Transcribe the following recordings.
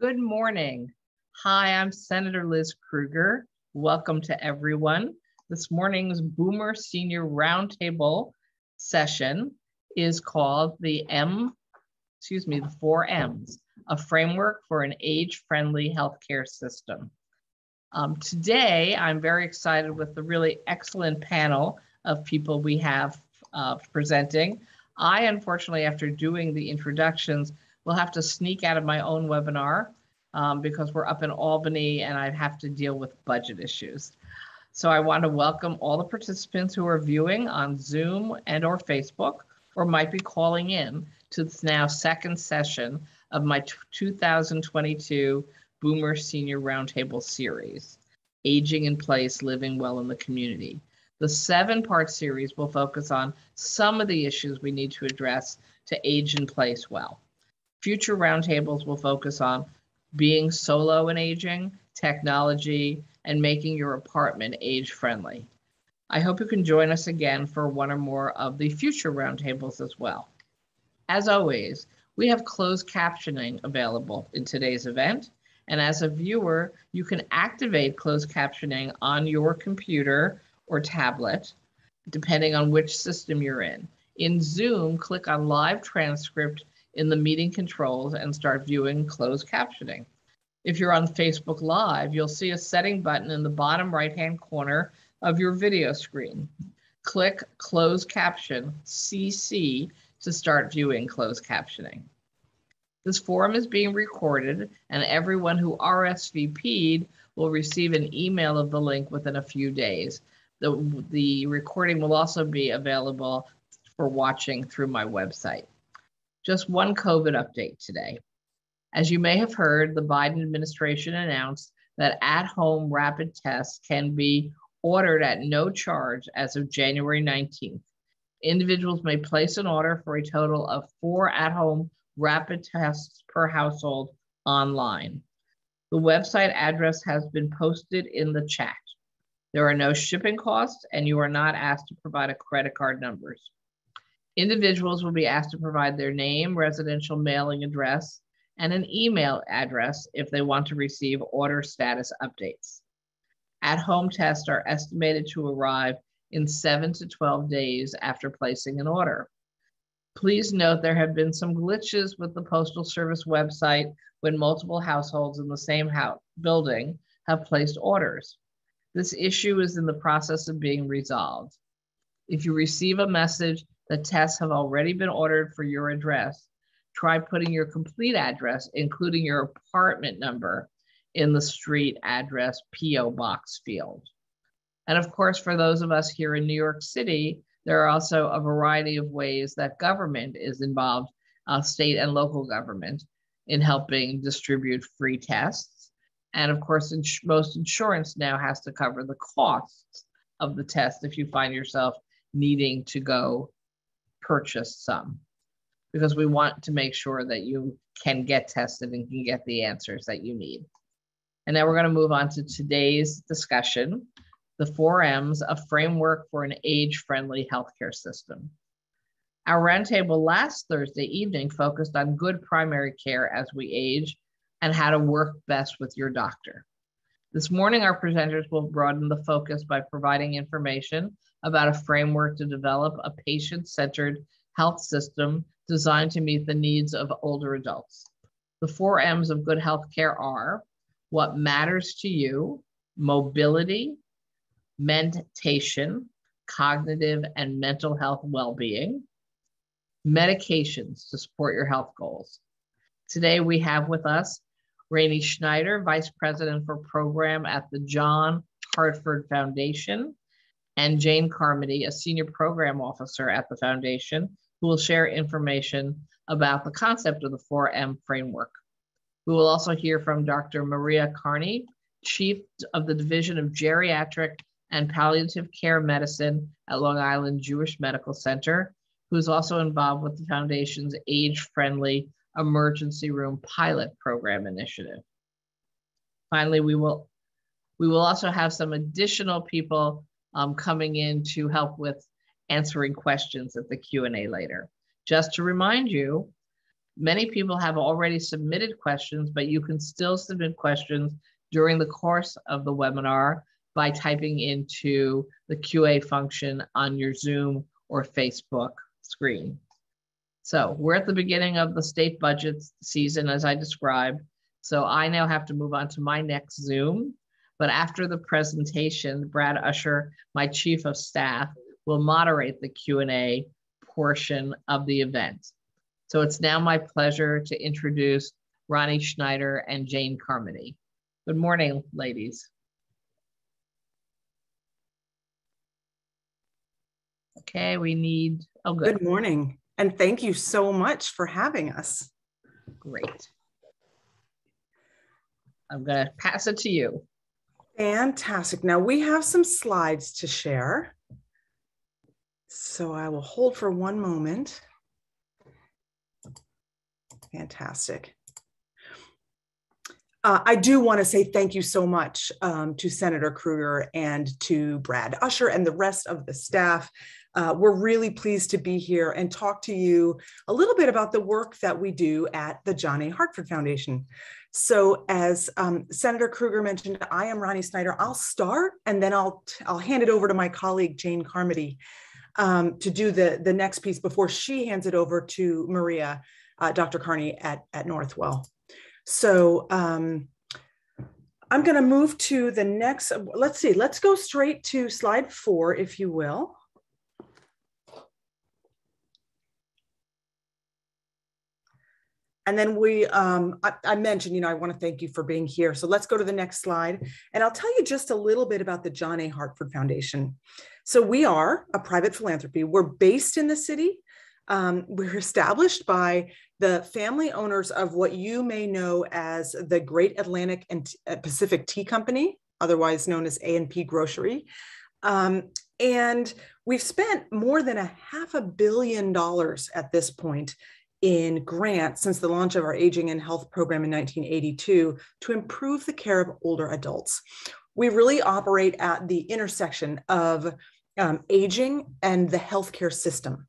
Good morning. Hi, I'm Senator Liz Krueger. Welcome to everyone. This morning's Boomer Senior Roundtable session is called the M, excuse me, the four M's, a framework for an age-friendly healthcare system. Um, today, I'm very excited with the really excellent panel of people we have uh, presenting. I, unfortunately, after doing the introductions, will have to sneak out of my own webinar um, because we're up in Albany and I have to deal with budget issues. So I want to welcome all the participants who are viewing on Zoom and or Facebook or might be calling in to this now second session of my 2022 Boomer Senior Roundtable Series, Aging in Place, Living Well in the Community. The seven part series will focus on some of the issues we need to address to age in place well. Future roundtables will focus on being solo and aging, technology, and making your apartment age friendly. I hope you can join us again for one or more of the future roundtables as well. As always, we have closed captioning available in today's event. And as a viewer, you can activate closed captioning on your computer or tablet, depending on which system you're in. In Zoom, click on live transcript in the meeting controls and start viewing closed captioning. If you're on Facebook Live, you'll see a setting button in the bottom right-hand corner of your video screen. Click Closed Caption, CC, to start viewing closed captioning. This forum is being recorded, and everyone who RSVP'd will receive an email of the link within a few days. The, the recording will also be available for watching through my website. Just one COVID update today. As you may have heard, the Biden administration announced that at home rapid tests can be ordered at no charge as of January 19th. Individuals may place an order for a total of four at home rapid tests per household online. The website address has been posted in the chat. There are no shipping costs, and you are not asked to provide a credit card numbers. Individuals will be asked to provide their name, residential mailing address, and an email address if they want to receive order status updates. At home tests are estimated to arrive in 7 to 12 days after placing an order. Please note there have been some glitches with the Postal Service website when multiple households in the same house, building have placed orders. This issue is in the process of being resolved. If you receive a message the tests have already been ordered for your address. Try putting your complete address, including your apartment number, in the street address PO box field. And of course, for those of us here in New York City, there are also a variety of ways that government is involved, uh, state and local government, in helping distribute free tests. And of course, ins- most insurance now has to cover the costs of the test if you find yourself needing to go purchase some because we want to make sure that you can get tested and can get the answers that you need. And now we're going to move on to today's discussion, the four M's, a framework for an age-friendly healthcare system. Our roundtable last Thursday evening focused on good primary care as we age and how to work best with your doctor. This morning, our presenters will broaden the focus by providing information about a framework to develop a patient centered health system designed to meet the needs of older adults. The four M's of good health care are what matters to you, mobility, mentation, cognitive and mental health well being, medications to support your health goals. Today we have with us Rani Snyder, Vice President for Program at the John Hartford Foundation, and Jane Carmody, a Senior Program Officer at the Foundation, who will share information about the concept of the 4M framework. We will also hear from Dr. Maria Carney, Chief of the Division of Geriatric and Palliative Care Medicine at Long Island Jewish Medical Center, who is also involved with the Foundation's age-friendly emergency room pilot program initiative. Finally, we will, we will also have some additional people um, coming in to help with answering questions at the Q&A later. Just to remind you, Many people have already submitted questions, but you can still submit questions during the course of the webinar by typing into the QA function on your Zoom or Facebook screen. So we're at the beginning of the state budget season, as I described. So I now have to move on to my next Zoom. But after the presentation, Brad Usher, my chief of staff, will moderate the Q&A portion of the event. So it's now my pleasure to introduce Rani Snyder and Jane Carmody. Good morning, ladies. Okay, we need, oh, good. Good morning. And thank you so much for having us. Great. I'm going to pass it to you. Fantastic. Now we have some slides to share. So I will hold for one moment. Fantastic. Uh, I do want to say thank you so much um, to Senator Krueger and to Brad Usher and the rest of the staff. Uh, we're really pleased to be here and talk to you a little bit about the work that we do at the John A. Hartford Foundation. So, as um, Senator Krueger mentioned, I am Rani Snyder. I'll start and then I'll I'll hand it over to my colleague Jane Carmody um, to do the the next piece before she hands it over to Maria, uh, Dr. Carney at at Northwell. So. Um, I'm going to move to the next. Let's see. Let's go straight to slide four, if you will. And then we, um, I, I, mentioned, you know, I want to thank you for being here. So let's go to the next slide. And I'll tell you just a little bit about the John A. Hartford Foundation. So we are a private philanthropy. We're based in the city. Um, we're established by the family owners of what you may know as the Great Atlantic and uh, Pacific Tea Company, otherwise known as A&P Grocery. Um, and we've spent more than a half a billion dollars at this point in grants since the launch of our Aging and Health program in 1982 to improve the care of older adults. We really operate at the intersection of um, aging and the healthcare system.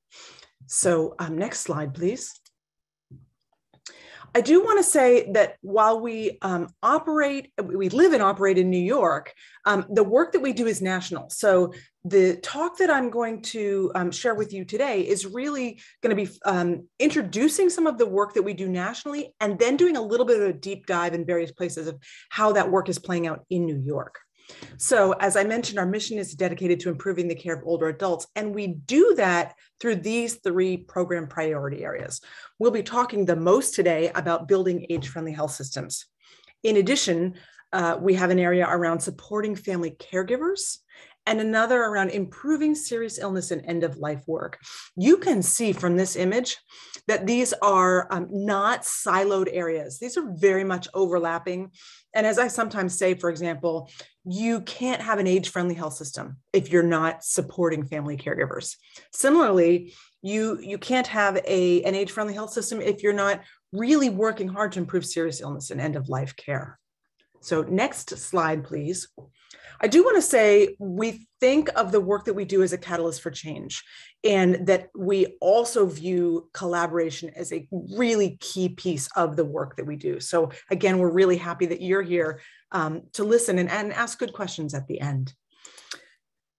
So, um, next slide, please. I do want to say that while we um, operate, we live and operate in New York, um, the work that we do is national. So the talk that I'm going to um, share with you today is really going to be um, introducing some of the work that we do nationally and then doing a little bit of a deep dive in various places of how that work is playing out in New York. So, as I mentioned, our mission is dedicated to improving the care of older adults, and we do that through these three program priority areas. We'll be talking the most today about building age friendly health systems. In addition, uh, we have an area around supporting family caregivers and another around improving serious illness and end of life work. You can see from this image that these are um, not siloed areas. These are very much overlapping. And as I sometimes say, for example, you can't have an age friendly health system if you're not supporting family caregivers. Similarly, you, you can't have a, an age friendly health system if you're not really working hard to improve serious illness and end of life care. So, next slide, please. I do want to say we think of the work that we do as a catalyst for change, and that we also view collaboration as a really key piece of the work that we do. So, again, we're really happy that you're here um, to listen and, and ask good questions at the end.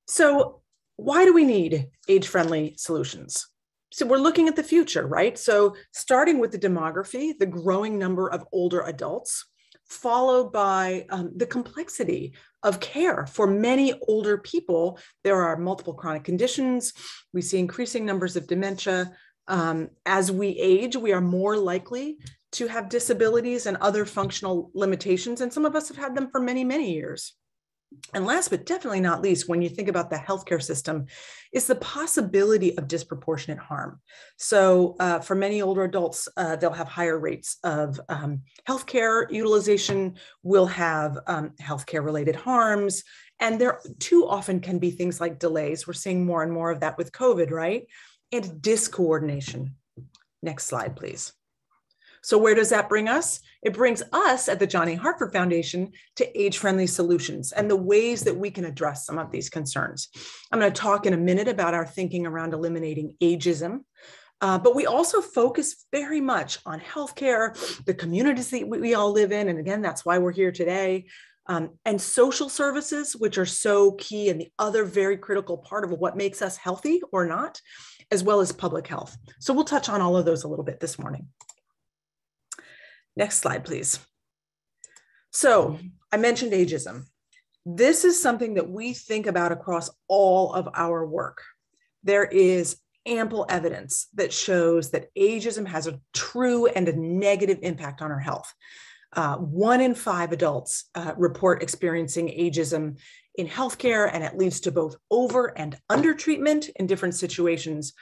So, why do we need age friendly solutions? So, we're looking at the future, right? So, starting with the demography, the growing number of older adults followed by um, the complexity of care for many older people. There are multiple chronic conditions. We see increasing numbers of dementia. Um, as we age, we are more likely to have disabilities and other functional limitations. And some of us have had them for many, many years. And last but definitely not least, when you think about the healthcare system, is the possibility of disproportionate harm. So, uh, for many older adults, uh, they'll have higher rates of um, healthcare utilization, will have um, healthcare related harms, and there too often can be things like delays. We're seeing more and more of that with COVID, right? And discoordination. Next slide, please. So, where does that bring us? It brings us at the John A. Hartford Foundation to age friendly solutions and the ways that we can address some of these concerns. I'm going to talk in a minute about our thinking around eliminating ageism. Uh, but we also focus very much on healthcare, the communities that we, we all live in. And again, that's why we're here today. Um, and social services, which are so key and the other very critical part of what makes us healthy or not, as well as public health. So we'll touch on all of those a little bit this morning. Next slide, please. So I mentioned ageism. This is something that we think about across all of our work. There is ample evidence that shows that ageism has a true and a negative impact on our health. Uh, one in five adults uh, report experiencing ageism in healthcare, and it leads to both over and under treatment in different situations.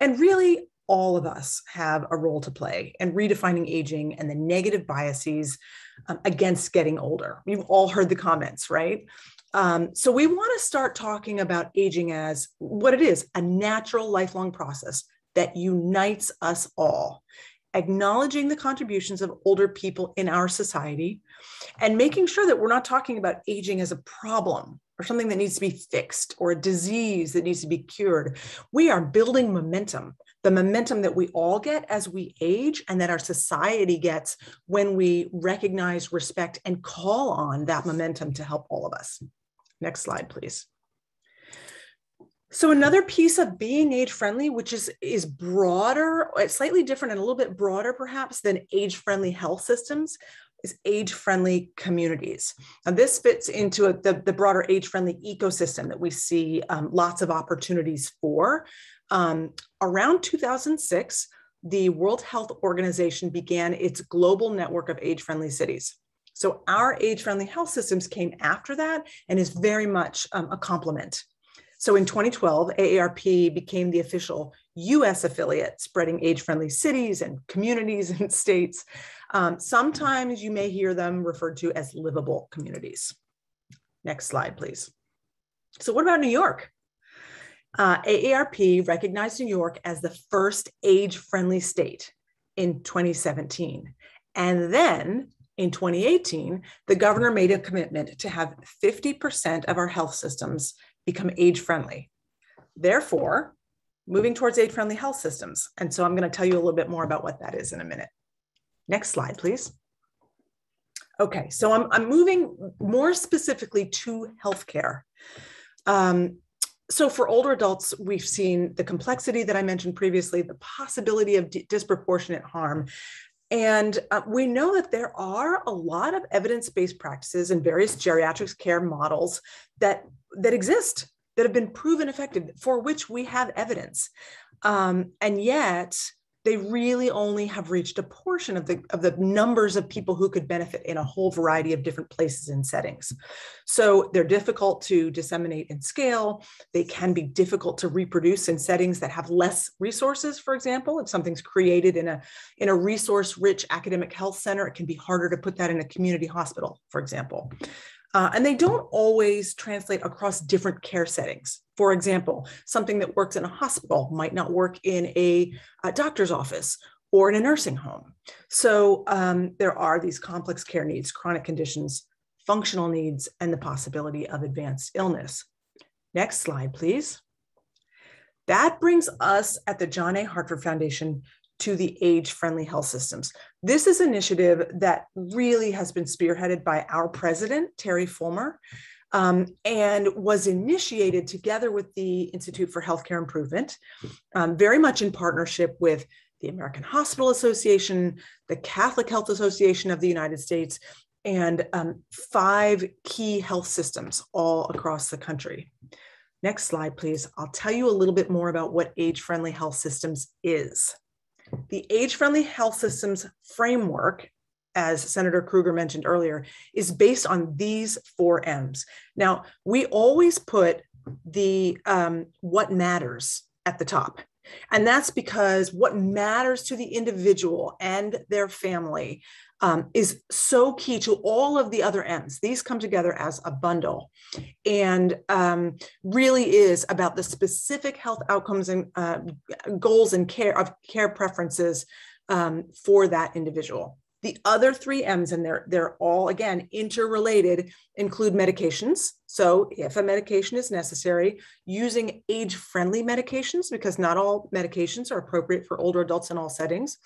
And really, all of us have a role to play in redefining aging and the negative biases um, against getting older. You've all heard the comments, right? Um, so we want to start talking about aging as what it is a natural lifelong process that unites us all, acknowledging the contributions of older people in our society and making sure that we're not talking about aging as a problem or something that needs to be fixed or a disease that needs to be cured. We are building momentum the momentum that we all get as we age and that our society gets when we recognize, respect, and call on that momentum to help all of us. Next slide, please. So another piece of being age friendly, which is is broader, uh, slightly different and a little bit broader perhaps than age friendly health systems, is age friendly communities. And this fits into a, the, the broader age friendly ecosystem that we see um, lots of opportunities for. Um, around 2006, the World Health Organization began its global network of age friendly cities. So our age friendly health systems came after that and is very much um, a complement. So in 2012, AARP became the official US affiliate, spreading age friendly cities and communities and states. Um, sometimes you may hear them referred to as livable communities. Next slide, please. So, what about New York? Uh, AARP recognized New York as the first age friendly state in 2017. And then in 2018, the governor made a commitment to have 50% of our health systems become age friendly. Therefore, moving towards age friendly health systems. And so I'm going to tell you a little bit more about what that is in a minute. Next slide, please. Okay, so I'm, I'm moving more specifically to healthcare. Um, so for older adults, we've seen the complexity that I mentioned previously, the possibility of disproportionate harm. And uh, we know that there are a lot of evidence-based practices and various geriatrics care models that, that exist, that have been proven effective, for which we have evidence. Um, and yet, they really only have reached a portion of the of the numbers of people who could benefit in a whole variety of different places and settings. So they're difficult to disseminate and scale. They can be difficult to reproduce in settings that have less resources, for example. If something's created in a in a resource-rich academic health center, it can be harder to put that in a community hospital, for example. Uh, and they don't always translate across different care settings. For example, something that works in a hospital might not work in a, a doctor's office or in a nursing home. So um, there are these complex care needs, chronic conditions, functional needs, and the possibility of advanced illness. Next slide, please. That brings us at the John A. Hartford Foundation to the age friendly health systems. This is an initiative that really has been spearheaded by our president, Terry Fulmer, um, and was initiated together with the Institute for Healthcare Improvement, um, very much in partnership with the American Hospital Association, the Catholic Health Association of the United States, and um, five key health systems all across the country. Next slide, please. I'll tell you a little bit more about what age friendly health systems is. The age friendly health systems framework, as Senator Krueger mentioned earlier, is based on these four M's. Now, we always put the um, what matters at the top. And that's because what matters to the individual and their family um, is so key to all of the other ends. These come together as a bundle and um, really is about the specific health outcomes and uh, goals and care of care preferences um, for that individual. The other three M's, and they're, they're all, again, interrelated, include medications. So if a medication is necessary, using age-friendly medications, because not all medications are appropriate for older adults in all settings,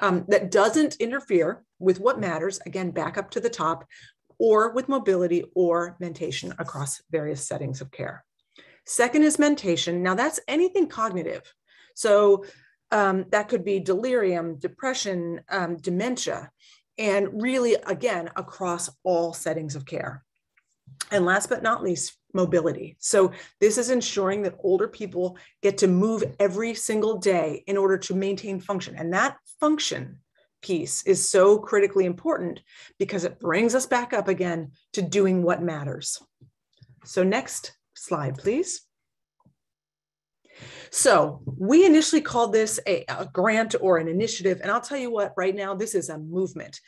um, that doesn't interfere with what matters, again, back up to the top, or with mobility or mentation across various settings of care. Second is mentation. Now that's anything cognitive. So um, that could be delirium, depression, um, dementia, and really, again, across all settings of care. And last but not least, mobility. So this is ensuring that older people get to move every single day in order to maintain function. And that function piece is so critically important because it brings us back up again to doing what matters. So next slide, please. So we initially called this a, a, grant or an initiative. And I'll tell you what, right now, this is a movement.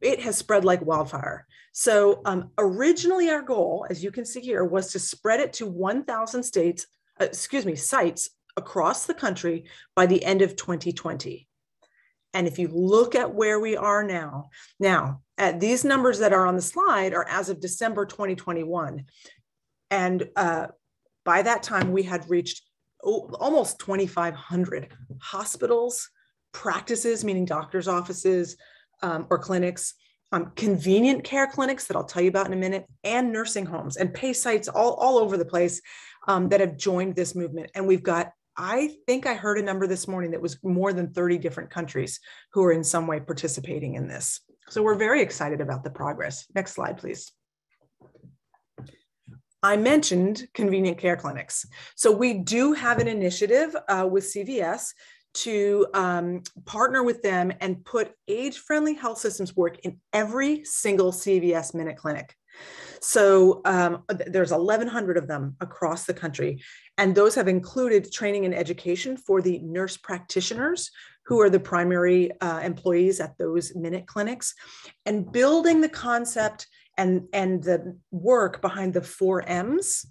It has spread like wildfire. So um, originally our goal, as you can see here, was to spread it to 1,000 states, uh, excuse me, sites across the country by the end of 2020. And if you look at where we are now, now at these numbers that are on the slide are as of December 2021. And uh, by that time, we had reached almost 2,500 hospitals, practices, meaning doctors' offices um, or clinics, um, convenient care clinics that I'll tell you about in a minute, and nursing homes and pay sites all, all over the place um, that have joined this movement. And we've got, I think I heard a number this morning that was more than 30 different countries who are in some way participating in this. So we're very excited about the progress. Next slide, please. I mentioned convenient care clinics. So we do have an initiative uh, with CVS to um, partner with them and put age-friendly health systems work in every single CVS Minute Clinic. So um, there's 1,100 of them across the country, and those have included training and education for the nurse practitioners who are the primary uh, employees at those minute clinics, and building the concept and, and the work behind the four M's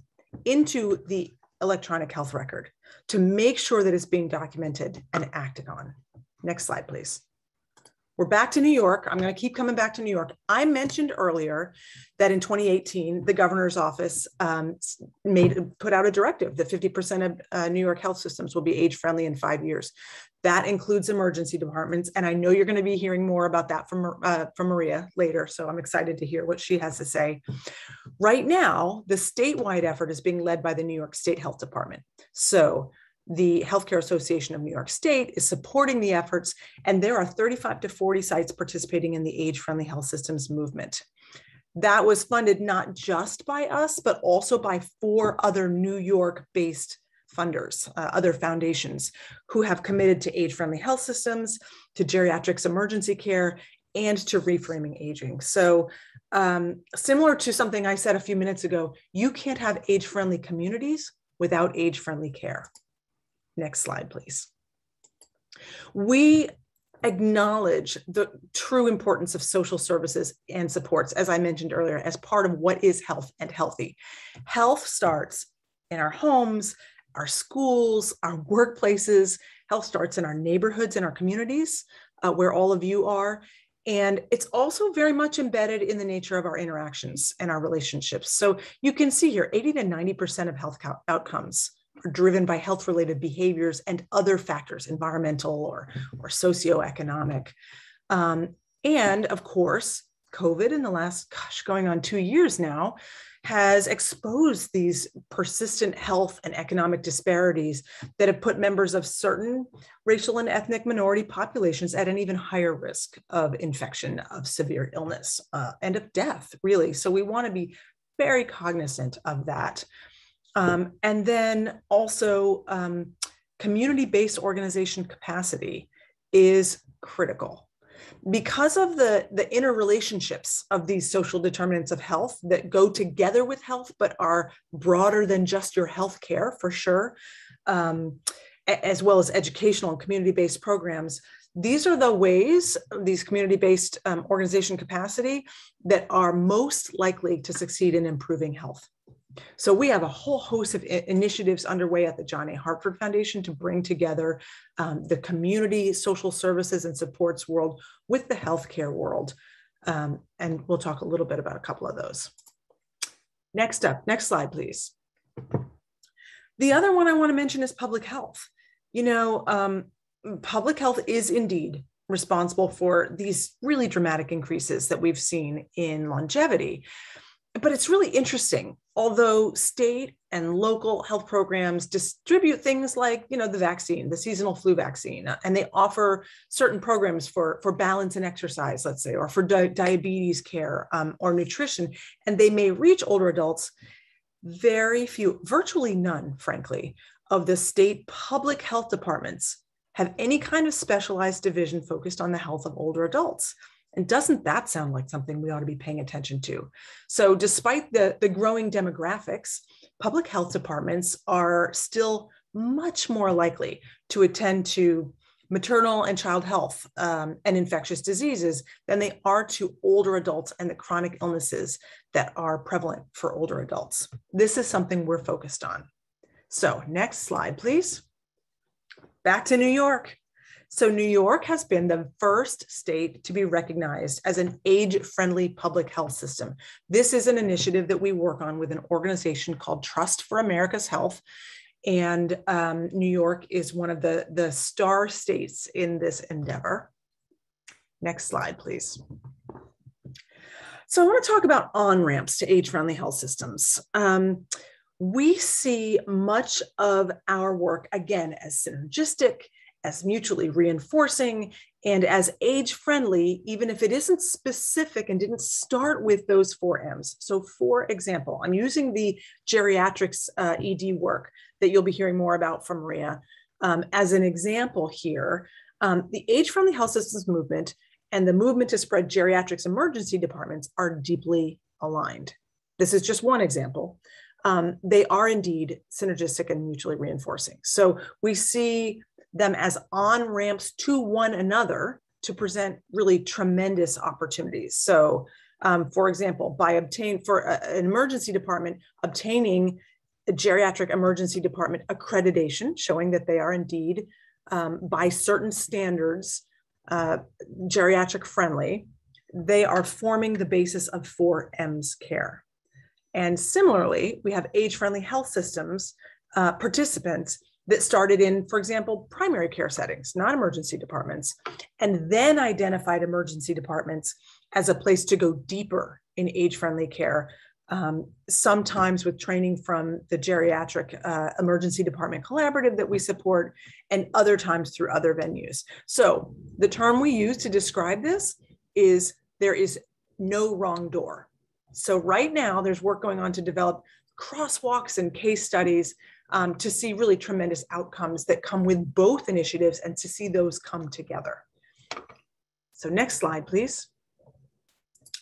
into the electronic health record to make sure that it's being documented and acted on. Next slide, please. We're back to New York. I'm going to keep coming back to New York. I mentioned earlier that in 2018, the governor's office um, made put out a directive that 50% of uh, New York health systems will be age friendly in five years. That includes emergency departments, and I know you're going to be hearing more about that from uh, from Maria later. So I'm excited to hear what she has to say. Right now, the statewide effort is being led by the New York State Health Department. So the Healthcare Association of New York State is supporting the efforts, and there are 35 to 40 sites participating in the age friendly health systems movement. That was funded not just by us, but also by four other New York based funders, uh, other foundations who have committed to age friendly health systems, to geriatrics emergency care, and to reframing aging. So, um, similar to something I said a few minutes ago, you can't have age friendly communities without age friendly care. Next slide, please. We acknowledge the true importance of social services and supports, as I mentioned earlier, as part of what is health and healthy. Health starts in our homes, our schools, our workplaces. Health starts in our neighborhoods and our communities, uh, where all of you are. And it's also very much embedded in the nature of our interactions and our relationships. So you can see here 80 to 90% of health outcomes driven by health related behaviors and other factors, environmental or, or socioeconomic. Um, and of course, COVID in the last, gosh, going on two years now, has exposed these persistent health and economic disparities that have put members of certain racial and ethnic minority populations at an even higher risk of infection, of severe illness, uh, and of death, really. So we want to be very cognizant of that. Um, and then also um, community-based organization capacity is critical because of the, the interrelationships of these social determinants of health that go together with health, but are broader than just your health care for sure, um, as well as educational and community-based programs, these are the ways, these community-based um, organization capacity that are most likely to succeed in improving health. So we have a whole host of initiatives underway at the John A. Hartford Foundation to bring together um, the community, social services, and supports world with the healthcare world. Um, and we'll talk a little bit about a couple of those. Next up, next slide, please. The other one I want to mention is public health. You know, um, public health is indeed responsible for these really dramatic increases that we've seen in longevity. But it's really interesting. Although state and local health programs distribute things like, you know, the vaccine, the seasonal flu vaccine, and they offer certain programs for, for balance and exercise, let's say, or for di- diabetes care um, or nutrition, and they may reach older adults, very few, virtually none, frankly, of the state public health departments have any kind of specialized division focused on the health of older adults. And doesn't that sound like something we ought to be paying attention to? So, despite the, the growing demographics, public health departments are still much more likely to attend to maternal and child health um, and infectious diseases than they are to older adults and the chronic illnesses that are prevalent for older adults. This is something we're focused on. So, next slide, please back to New York. So, New York has been the first state to be recognized as an age friendly public health system. This is an initiative that we work on with an organization called Trust for America's Health. And um, New York is one of the, the star states in this endeavor. Next slide, please. So, I want to talk about on ramps to age friendly health systems. Um, we see much of our work again as synergistic, as mutually reinforcing, and as age friendly, even if it isn't specific and didn't start with those four M's. So, for example, I'm using the geriatrics uh, ED work that you'll be hearing more about from Maria um, as an example here. Um, the age friendly health systems movement and the movement to spread geriatrics emergency departments are deeply aligned. This is just one example um, they are indeed synergistic and mutually reinforcing. So we see them as on ramps to one another to present really tremendous opportunities. So, um, for example, by obtain for a, an emergency department obtaining a geriatric emergency department accreditation, showing that they are indeed um, by certain standards uh, geriatric friendly, they are forming the basis of 4M's care. And similarly, we have age friendly health systems uh, participants that started in, for example, primary care settings, not emergency departments, and then identified emergency departments as a place to go deeper in age friendly care. Um, sometimes with training from the geriatric uh, emergency department collaborative that we support, and other times through other venues. So, the term we use to describe this is there is no wrong door. So right now there's work going on to develop crosswalks and case studies um, to see really tremendous outcomes that come with both initiatives and to see those come together. So next slide, please.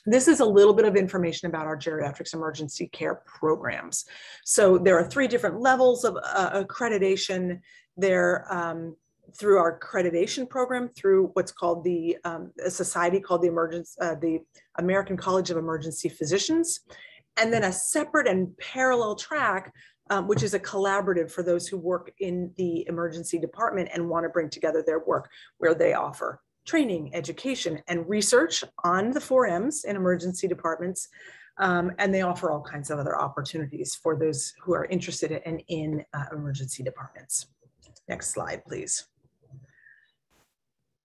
This is a little bit of information about our geriatrics emergency care programs. So there are three different levels of uh, accreditation. There um, through our accreditation program through what's called the um, a society called the emergency uh, the American College of Emergency Physicians, and then a separate and parallel track, um, which is a collaborative for those who work in the emergency department and want to bring together their work, where they offer training, education, and research on the four M's in emergency departments. Um, and they offer all kinds of other opportunities for those who are interested in, in uh, emergency departments. Next slide, please.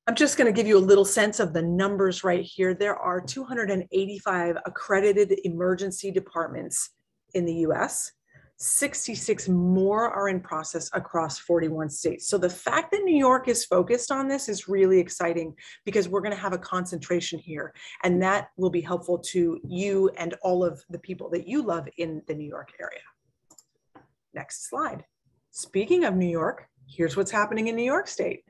I'm just going to give you a little sense of the numbers right here. There are 285 accredited emergency departments in the US. 66 more are in process across 41 states. So the fact that New York is focused on this is really exciting because we're going to have a concentration here and that will be helpful to you and all of the people that you love in the New York area. Next slide. Speaking of New York, here's what's happening in New York State.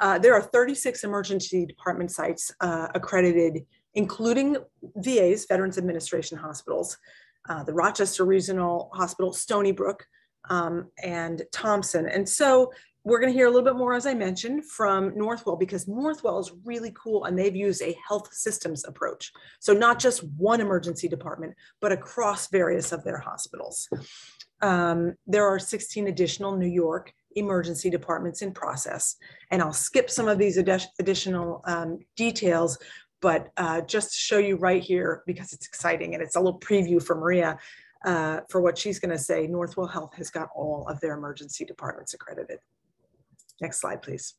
Uh, there are 36 emergency department sites uh, accredited, including VAs, Veterans Administration hospitals, uh, the Rochester Regional Hospital, Stony Brook, um, and Thompson. And so we're going to hear a little bit more, as I mentioned, from Northwell because Northwell is really cool and they've used a health systems approach. So, not just one emergency department, but across various of their hospitals. Um, there are 16 additional New York emergency departments in process. And I'll skip some of these additional um, details, but uh, just to show you right here, because it's exciting and it's a little preview for Maria uh, for what she's going to say, Northwell Health has got all of their emergency departments accredited. Next slide, please.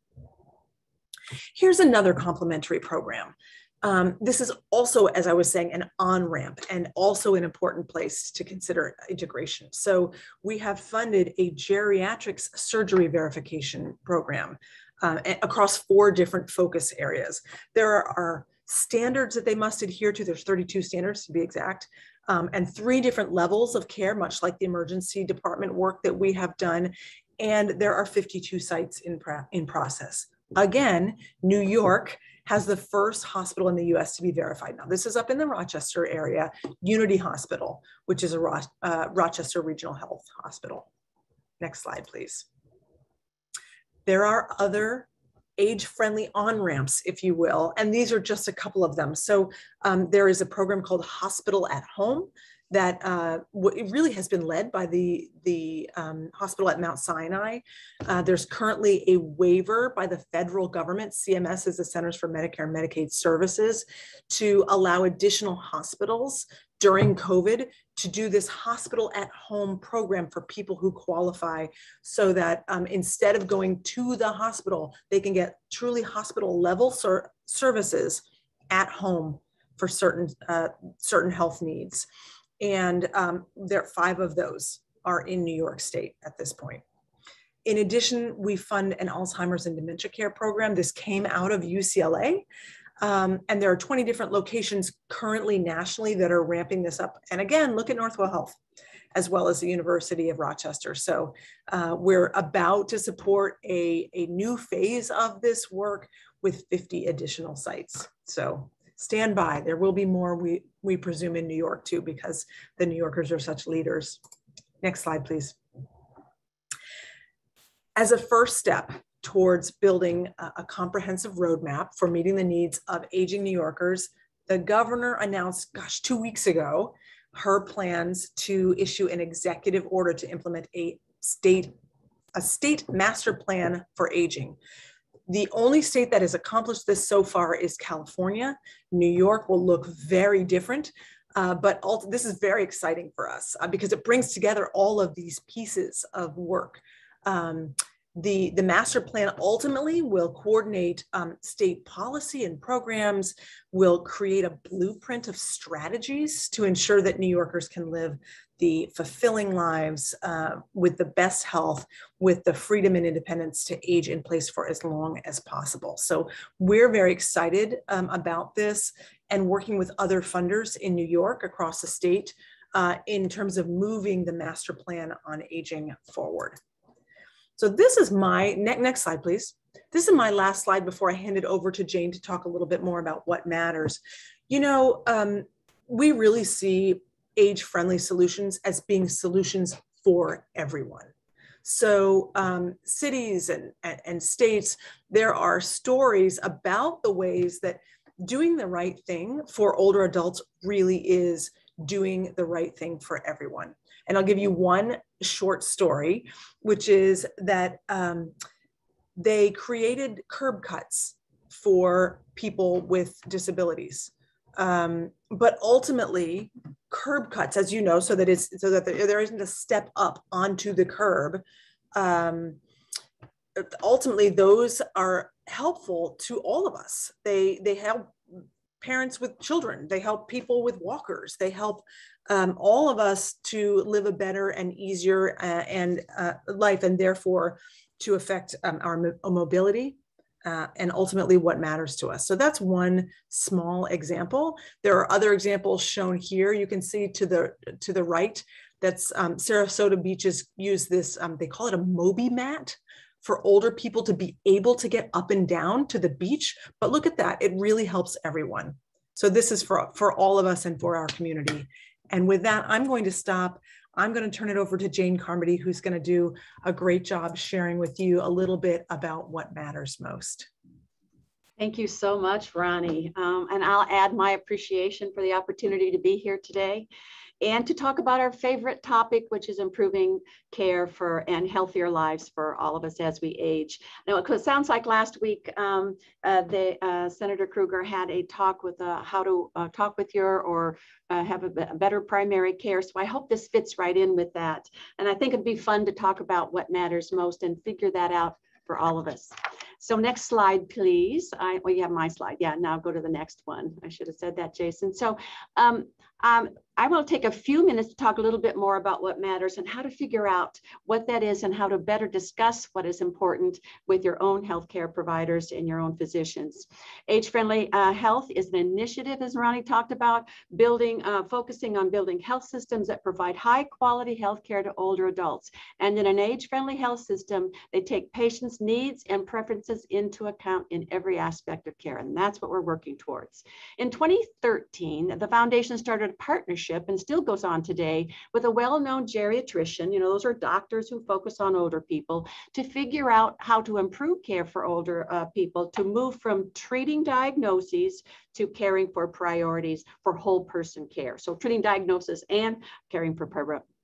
Here's another complementary program. Um, this is also, as I was saying, an on-ramp and also an important place to consider integration. So we have funded a geriatrics surgery verification program uh, across four different focus areas. There are standards that they must adhere to. There's 32 standards to be exact, um, and three different levels of care, much like the emergency department work that we have done and there are 52 sites in, in process. Again, New York has the first hospital in the US to be verified. Now, this is up in the Rochester area, Unity Hospital, which is a Ro uh, Rochester Regional Health Hospital. Next slide, please. There are other age-friendly on-ramps, if you will, and these are just a couple of them. So um, there is a program called Hospital at Home that uh, it really has been led by the, the um, hospital at Mount Sinai. Uh, there's currently a waiver by the federal government, CMS is the Centers for Medicare and Medicaid Services, to allow additional hospitals during COVID to do this hospital at home program for people who qualify so that um, instead of going to the hospital, they can get truly hospital level ser services at home for certain, uh, certain health needs. And um, there five of those are in New York State at this point. In addition, we fund an Alzheimer's and dementia care program. This came out of UCLA. Um, and there are 20 different locations currently nationally that are ramping this up. And again, look at Northwell Health as well as the University of Rochester. So uh, we're about to support a, a new phase of this work with 50 additional sites. So stand by. There will be more, we, we presume, in New York too, because the New Yorkers are such leaders. Next slide, please. As a first step towards building a, a comprehensive roadmap for meeting the needs of aging New Yorkers, the governor announced, gosh, two weeks ago, her plans to issue an executive order to implement a state a state master plan for aging the only state that has accomplished this so far is California. New York will look very different. Uh, but this is very exciting for us uh, because it brings together all of these pieces of work. Um, the, the master plan ultimately will coordinate um, state policy and programs, will create a blueprint of strategies to ensure that New Yorkers can live the fulfilling lives uh, with the best health, with the freedom and independence to age in place for as long as possible. So we're very excited um, about this and working with other funders in New York across the state uh, in terms of moving the master plan on aging forward. So this is my, ne next slide, please. This is my last slide before I hand it over to Jane to talk a little bit more about what matters. You know, um, we really see age-friendly solutions as being solutions for everyone. So um, cities and, and, and states, there are stories about the ways that doing the right thing for older adults really is doing the right thing for everyone. And I'll give you one short story, which is that um, they created curb cuts for people with disabilities. Um, but ultimately, curb cuts, as you know, so that it's so that there isn't a step up onto the curb. Um, ultimately, those are helpful to all of us. They they help parents with children. They help people with walkers. They help um, all of us to live a better and easier uh, and uh, life, and therefore to affect um, our mobility uh, and ultimately what matters to us. So that's one small example. There are other examples shown here. You can see to the to the right, that's um, Sarasota beaches use this, um, they call it a Mobi-Mat for older people to be able to get up and down to the beach. But look at that, it really helps everyone. So this is for, for all of us and for our community. And with that, I'm going to stop. I'm going to turn it over to Jane Carmody, who's going to do a great job sharing with you a little bit about what matters most. Thank you so much, Rani. Um, and I'll add my appreciation for the opportunity to be here today and to talk about our favorite topic, which is improving care for and healthier lives for all of us as we age. Now, it sounds like last week, um, uh, the uh, Senator Krueger had a talk with uh, how to uh, talk with your or uh, have a, better primary care. So I hope this fits right in with that. And I think it'd be fun to talk about what matters most and figure that out for all of us. So next slide, please. I, well, you have my slide. Yeah, now go to the next one. I should have said that, Jason. So um, um, I will take a few minutes to talk a little bit more about what matters and how to figure out what that is and how to better discuss what is important with your own healthcare providers and your own physicians. Age-friendly uh, health is an initiative, as Rani talked about, building, uh, focusing on building health systems that provide high-quality healthcare to older adults. And in an age-friendly health system, they take patients' needs and preferences into account in every aspect of care, and that's what we're working towards. In 2013, the foundation started a partnership and still goes on today with a well-known geriatrician, you know, those are doctors who focus on older people, to figure out how to improve care for older uh, people, to move from treating diagnoses to caring for priorities for whole person care. So treating diagnosis and caring for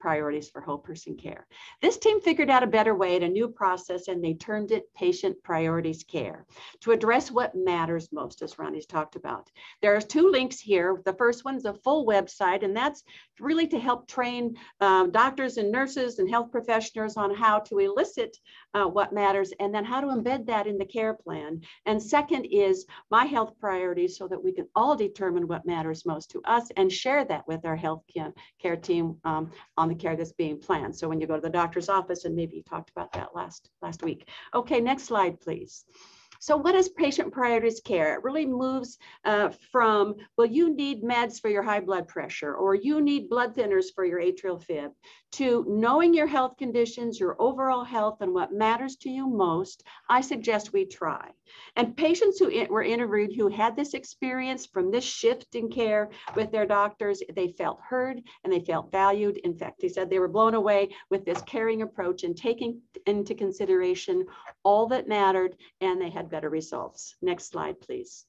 priorities for whole person care. This team figured out a better way and a new process, and they termed it patient priorities care to address what matters most, as Rani's talked about. There are two links here. The first one is a full website, and that's really to help train um, doctors and nurses and health professionals on how to elicit uh, what matters and then how to embed that in the care plan. And second is my health priorities so that we can all determine what matters most to us and share that with our health care team um, on the care that's being planned. So when you go to the doctor's office, and maybe you talked about that last, last week. Okay, next slide, please. So what is patient priorities care? It really moves uh, from, well, you need meds for your high blood pressure, or you need blood thinners for your atrial fib, to knowing your health conditions, your overall health, and what matters to you most, I suggest we try. And patients who were interviewed who had this experience from this shift in care with their doctors, they felt heard and they felt valued. In fact, they said they were blown away with this caring approach and taking into consideration all that mattered, and they had better results. Next slide, please.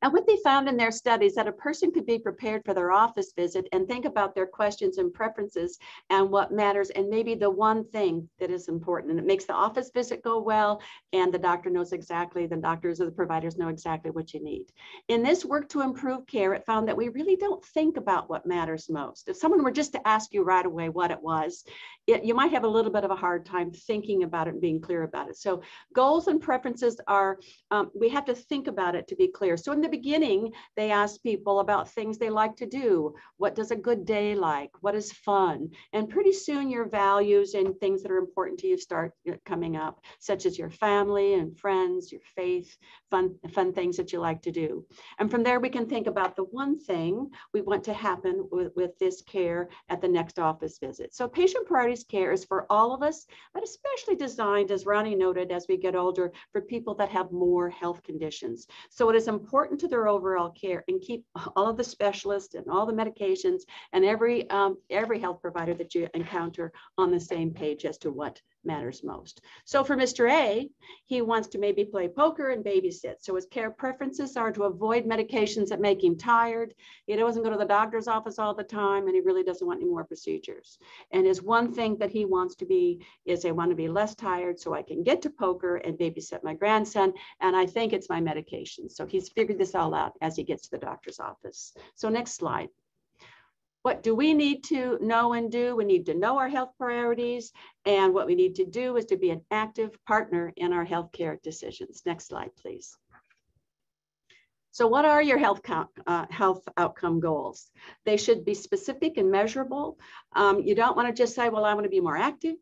And what they found in their studies that a person could be prepared for their office visit and think about their questions and preferences and what matters and maybe the one thing that is important. And it makes the office visit go well and the doctor knows exactly, the doctors or the providers know exactly what you need. In this work to improve care, it found that we really don't think about what matters most. If someone were just to ask you right away what it was, it, you might have a little bit of a hard time thinking about it and being clear about it. So goals and preferences are, um, we have to think about it to be clear. So in the beginning, they ask people about things they like to do. What does a good day like? What is fun? And pretty soon your values and things that are important to you start uh, coming up, such as your family and friends, your faith, fun, fun things that you like to do. And from there, we can think about the one thing we want to happen with, with this care at the next office visit. So patient priorities care is for all of us, but especially designed, as Rani noted, as we get older, for people that have more health conditions. So it is important to their overall care and keep all of the specialists and all the medications and every, um, every health provider that you encounter on the same page as to what Mm-hmm. matters most. So for Mr. A, he wants to maybe play poker and babysit. So his care preferences are to avoid medications that make him tired. He doesn't go to the doctor's office all the time and he really doesn't want any more procedures. And his one thing that he wants to be is I want to be less tired so I can get to poker and babysit my grandson. And I think it's my medication. So he's figured this all out as he gets to the doctor's office. So next slide. What do we need to know and do? We need to know our health priorities. And what we need to do is to be an active partner in our healthcare decisions. Next slide, please. So what are your health, uh, health outcome goals? They should be specific and measurable. Um, you don't want to just say, well, I want to be more active.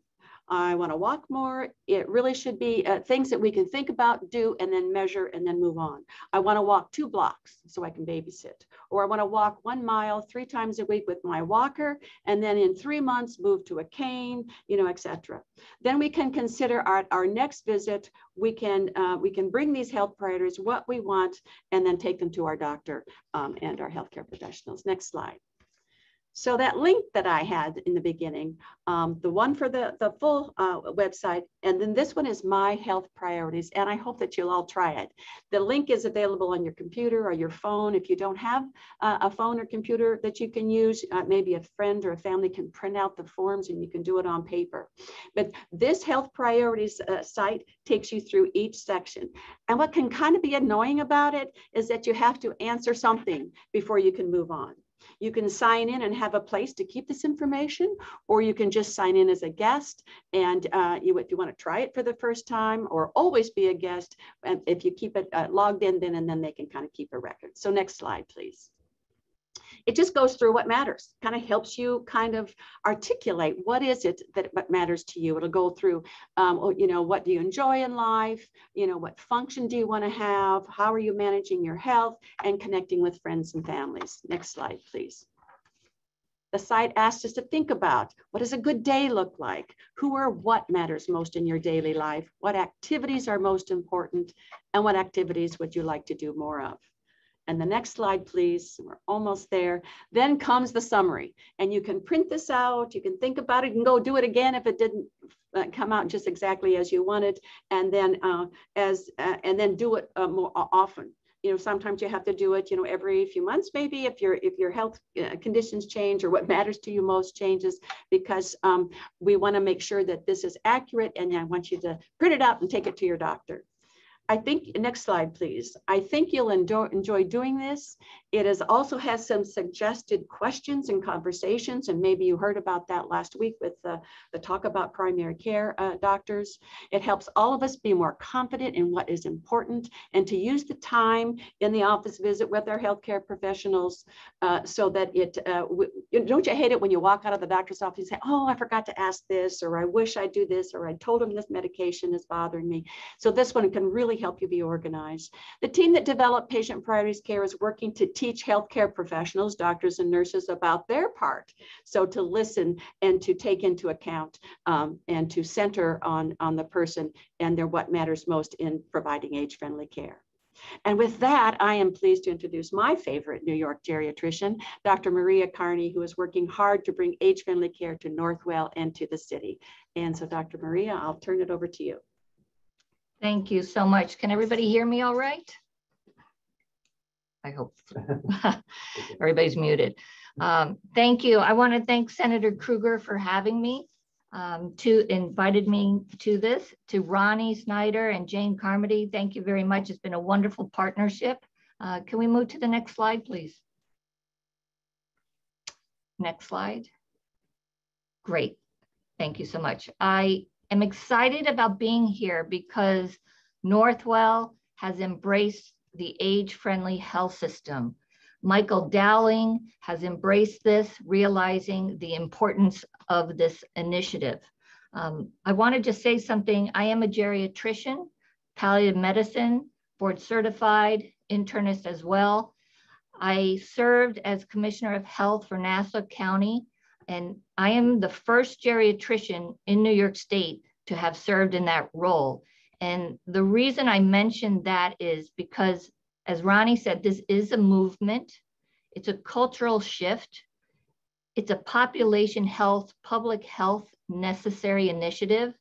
I want to walk more. It really should be uh, things that we can think about, do, and then measure and then move on. I want to walk two blocks so I can babysit. Or I want to walk one mile three times a week with my walker, and then in three months move to a cane, you know, etc. Then we can consider our, our next visit, we can, uh, we can bring these health priorities, what we want, and then take them to our doctor um, and our healthcare professionals. Next slide. So that link that I had in the beginning, um, the one for the, the full uh, website, and then this one is My Health Priorities, and I hope that you'll all try it. The link is available on your computer or your phone. If you don't have uh, a phone or computer that you can use, uh, maybe a friend or a family can print out the forms and you can do it on paper. But this Health Priorities uh, site takes you through each section. And what can kind of be annoying about it is that you have to answer something before you can move on. You can sign in and have a place to keep this information, or you can just sign in as a guest. And uh, you, if you want to try it for the first time or always be a guest, and if you keep it uh, logged in, then and then they can kind of keep a record. So next slide, please it just goes through what matters, kind of helps you kind of articulate what is it that what matters to you. It'll go through, um, oh, you know, what do you enjoy in life? You know, what function do you want to have? How are you managing your health and connecting with friends and families? Next slide, please. The site asks us to think about what does a good day look like? Who or what matters most in your daily life? What activities are most important? And what activities would you like to do more of? And the next slide, please. We're almost there. Then comes the summary. And you can print this out. You can think about it and go do it again if it didn't uh, come out just exactly as you wanted. And then uh, as uh, and then do it uh, more often. You know, sometimes you have to do it, you know, every few months, maybe if your if your health uh, conditions change or what matters to you most changes, because um, we want to make sure that this is accurate. And I want you to print it out and take it to your doctor. I think, next slide, please. I think you'll enjoy, doing this. It is also has some suggested questions and conversations, and maybe you heard about that last week with the, the talk about primary care uh, doctors. It helps all of us be more confident in what is important and to use the time in the office visit with our healthcare professionals uh, so that it, uh, don't you hate it when you walk out of the doctor's office and say, oh, I forgot to ask this, or I wish I'd do this, or I told him this medication is bothering me. So this one can really really help you be organized. The team that developed patient priorities care is working to teach healthcare professionals, doctors and nurses about their part. So to listen and to take into account um, and to center on, on the person and their what matters most in providing age-friendly care. And with that, I am pleased to introduce my favorite New York geriatrician, Dr. Maria Carney, who is working hard to bring age-friendly care to Northwell and to the city. And so Dr. Maria, I'll turn it over to you. Thank you so much. Can everybody hear me all right? I hope everybody's muted. Um, thank you. I want to thank Senator Krueger for having me, um, to invited me to this, to Rani Snyder and Jane Carmody. Thank you very much. It's been a wonderful partnership. Uh, can we move to the next slide, please? Next slide. Great. Thank you so much. I am excited about being here because Northwell has embraced the age-friendly health system. Michael Dowling has embraced this, realizing the importance of this initiative. Um, I want to just say something. I am a geriatrician, palliative medicine, board certified, internist as well. I served as Commissioner of Health for Nassau County and I am the first geriatrician in New York State to have served in that role. And the reason I mentioned that is because, as Rani said, this is a movement, it's a cultural shift, it's a population health, public health necessary initiative.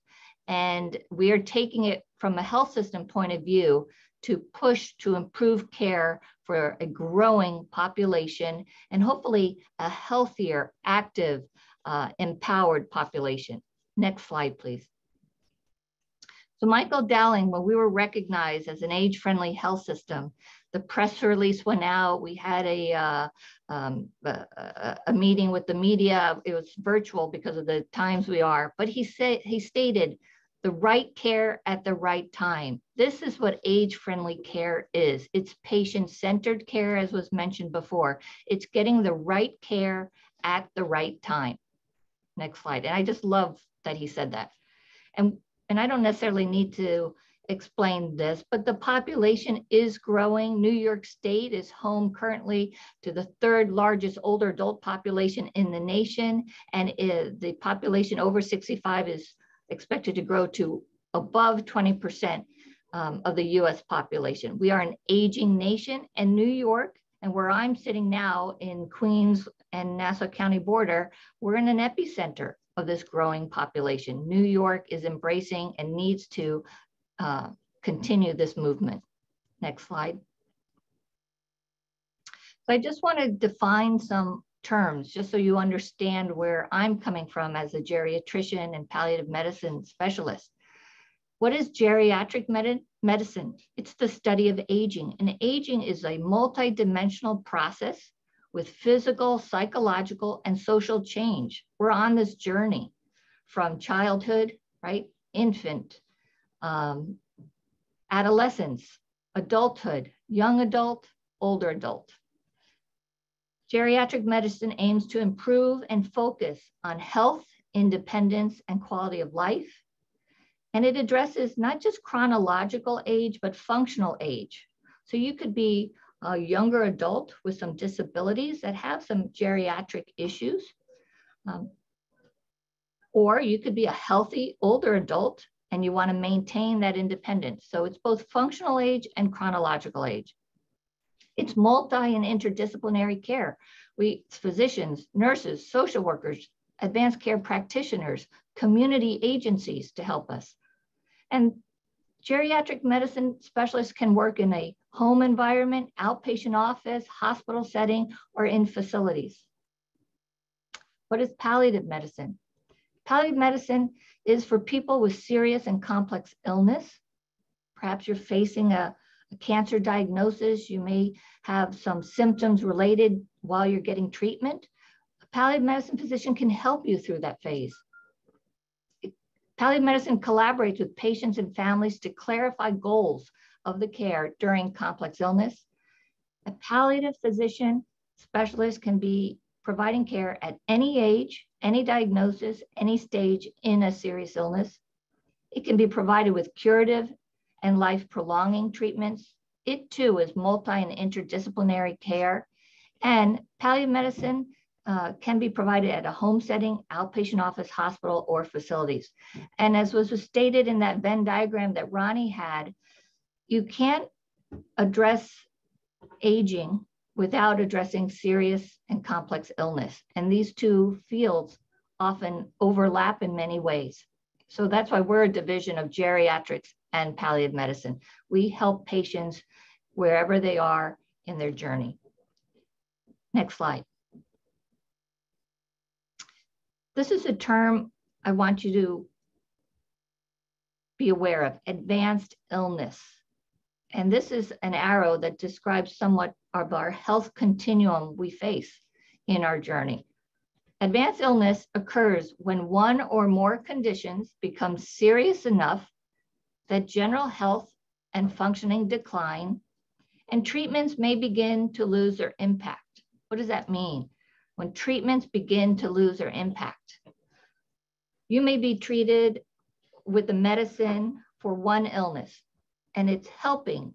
And we are taking it from a health system point of view to push to improve care for a growing population and hopefully a healthier, active, uh, empowered population. Next slide, please. So Michael Dowling, when we were recognized as an age-friendly health system, the press release went out. We had a, uh, um, a, a, meeting with the media. It was virtual because of the times we are. But he said he stated the right care at the right time. This is what age-friendly care is. It's patient-centered care, as was mentioned before. It's getting the right care at the right time. Next slide. And I just love that he said that. And, and I don't necessarily need to explain this, but the population is growing. New York State is home currently to the third largest older adult population in the nation. And it, the population over 65 is expected to grow to above 20% um, of the US population. We are an aging nation and New York and where I'm sitting now in Queens and Nassau County border, we're in an epicenter of this growing population. New York is embracing and needs to uh, continue this movement. Next slide. So I just want to define some terms just so you understand where I'm coming from as a geriatrician and palliative medicine specialist. What is geriatric med medicine? It's the study of aging, and aging is a multidimensional process with physical, psychological, and social change. We're on this journey from childhood, right, infant, um, adolescence, adulthood, young adult, older adult. Geriatric medicine aims to improve and focus on health, independence, and quality of life. And it addresses not just chronological age, but functional age. So you could be a younger adult with some disabilities that have some geriatric issues. Um, or you could be a healthy older adult and you want to maintain that independence. So it's both functional age and chronological age. It's multi and interdisciplinary care. We physicians, nurses, social workers, advanced care practitioners, community agencies to help us. And geriatric medicine specialists can work in a home environment, outpatient office, hospital setting, or in facilities. What is palliative medicine? Palliative medicine is for people with serious and complex illness. Perhaps you're facing a a cancer diagnosis, you may have some symptoms related while you're getting treatment. A palliative medicine physician can help you through that phase. Palliative medicine collaborates with patients and families to clarify goals of the care during complex illness. A palliative physician specialist can be providing care at any age, any diagnosis, any stage in a serious illness. It can be provided with curative and life prolonging treatments. It too is multi and interdisciplinary care. And palliative medicine uh, can be provided at a home setting, outpatient office, hospital, or facilities. And as was stated in that Venn diagram that Rani had, you can't address aging without addressing serious and complex illness. And these two fields often overlap in many ways. So that's why we're a division of geriatrics and palliative medicine. We help patients wherever they are in their journey. Next slide. This is a term I want you to be aware of, advanced illness. And this is an arrow that describes somewhat of our health continuum we face in our journey. Advanced illness occurs when one or more conditions become serious enough that general health and functioning decline, and treatments may begin to lose their impact. What does that mean? When treatments begin to lose their impact, you may be treated with a medicine for one illness and it's helping,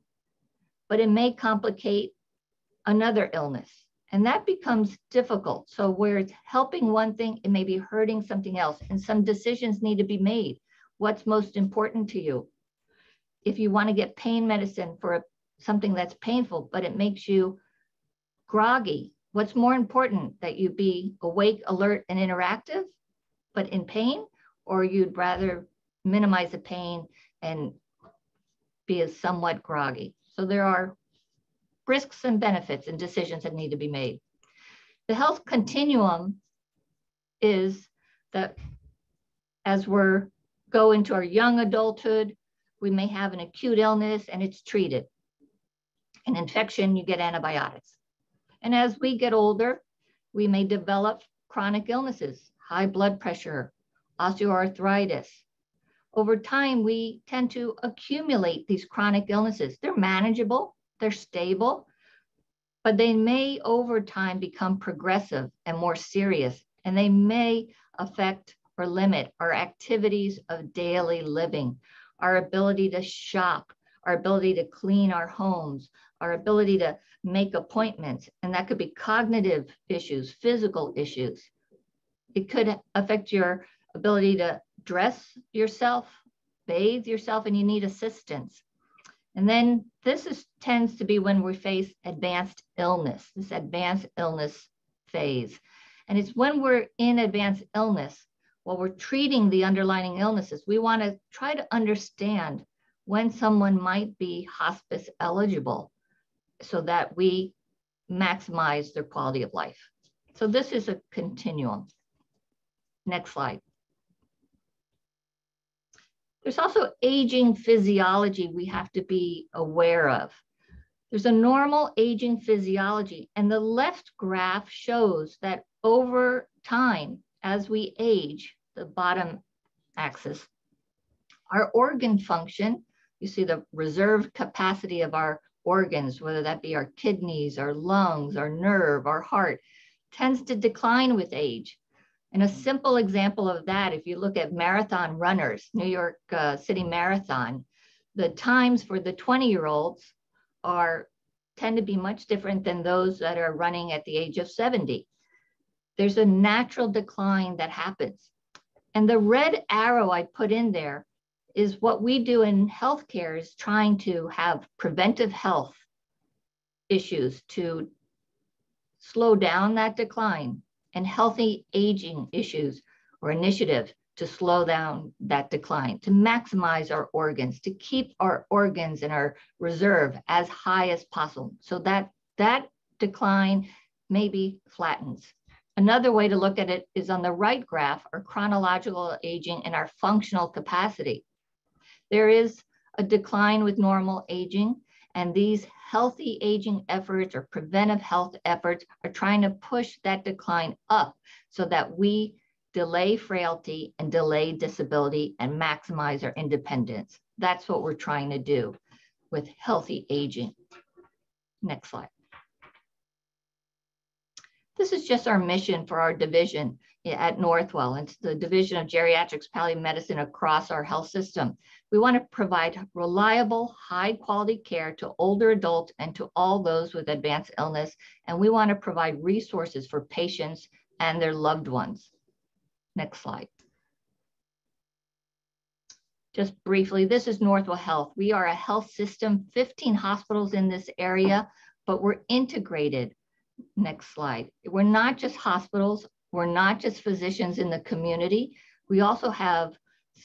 but it may complicate another illness. And that becomes difficult. So, where it's helping one thing, it may be hurting something else. And some decisions need to be made. What's most important to you? if you want to get pain medicine for a, something that's painful, but it makes you groggy, what's more important that you be awake, alert, and interactive, but in pain, or you'd rather minimize the pain and be as somewhat groggy? So there are risks and benefits and decisions that need to be made. The health continuum is that as we're go into our young adulthood, we may have an acute illness and it's treated. An infection, you get antibiotics. And as we get older, we may develop chronic illnesses, high blood pressure, osteoarthritis. Over time, we tend to accumulate these chronic illnesses. They're manageable, they're stable, but they may over time become progressive and more serious, and they may affect or limit our activities of daily living, our ability to shop, our ability to clean our homes, our ability to make appointments. And that could be cognitive issues, physical issues. It could affect your ability to dress yourself, bathe yourself, and you need assistance. And then this is, tends to be when we face advanced illness, this advanced illness phase. And it's when we're in advanced illness, while we're treating the underlying illnesses, we want to try to understand when someone might be hospice eligible so that we maximize their quality of life. So this is a continuum. Next slide. There's also aging physiology we have to be aware of. There's a normal aging physiology, and the left graph shows that over time, as we age, the bottom axis, our organ function, you see the reserve capacity of our organs, whether that be our kidneys, our lungs, our nerve, our heart, tends to decline with age. And a simple example of that, if you look at marathon runners, New York uh, City Marathon, the times for the 20 year olds are tend to be much different than those that are running at the age of 70. There's a natural decline that happens. And the red arrow I put in there is what we do in healthcare is trying to have preventive health issues to slow down that decline and healthy aging issues or initiative to slow down that decline, to maximize our organs, to keep our organs and our reserve as high as possible so that that decline maybe flattens. Another way to look at it is on the right graph, our chronological aging and our functional capacity. There is a decline with normal aging, and these healthy aging efforts or preventive health efforts are trying to push that decline up so that we delay frailty and delay disability and maximize our independence. That's what we're trying to do with healthy aging. Next slide. This is just our mission for our division at Northwell. It's the Division of Geriatrics Palliative Medicine across our health system. We want to provide reliable, high quality care to older adults and to all those with advanced illness. And we want to provide resources for patients and their loved ones. Next slide. Just briefly, this is Northwell Health. We are a health system, 15 hospitals in this area, but we're integrated. Next slide. We're not just hospitals, we're not just physicians in the community. We also have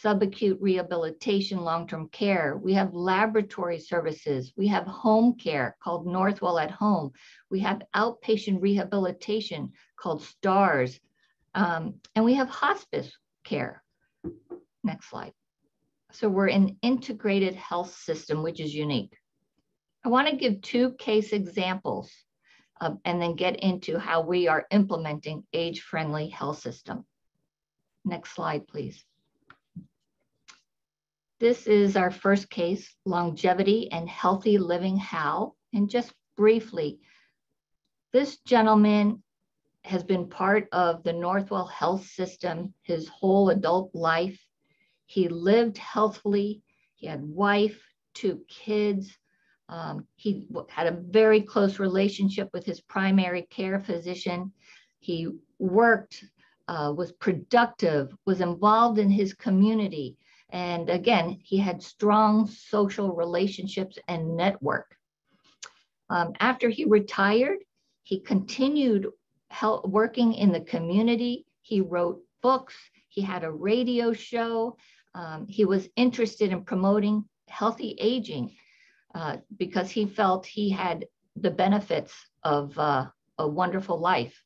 subacute rehabilitation, long-term care. We have laboratory services. We have home care called Northwell at Home. We have outpatient rehabilitation called STARS. Um, and we have hospice care. Next slide. So we're an integrated health system, which is unique. I want to give two case examples uh, and then get into Hal we are implementing age-friendly health system. Next slide, please. This is our first case, longevity and healthy living how. And just briefly, this gentleman has been part of the Northwell health system his whole adult life. He lived healthfully. He had wife, two kids, um, he had a very close relationship with his primary care physician. He worked, uh, was productive, was involved in his community. And again, he had strong social relationships and network. Um, after he retired, he continued help, working in the community. He wrote books. He had a radio show. Um, he was interested in promoting healthy aging uh, because he felt he had the benefits of uh, a wonderful life.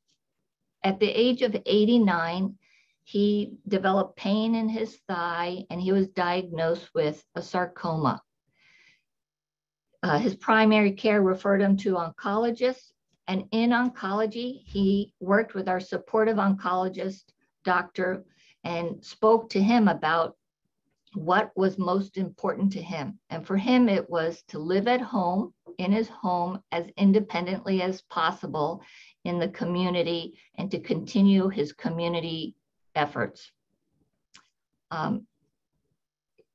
At the age of 89, he developed pain in his thigh and he was diagnosed with a sarcoma. Uh, his primary care referred him to oncologists, and in oncology, he worked with our supportive oncologist, doctor, and spoke to him about what was most important to him. And for him, it was to live at home, in his home, as independently as possible in the community and to continue his community efforts. Um,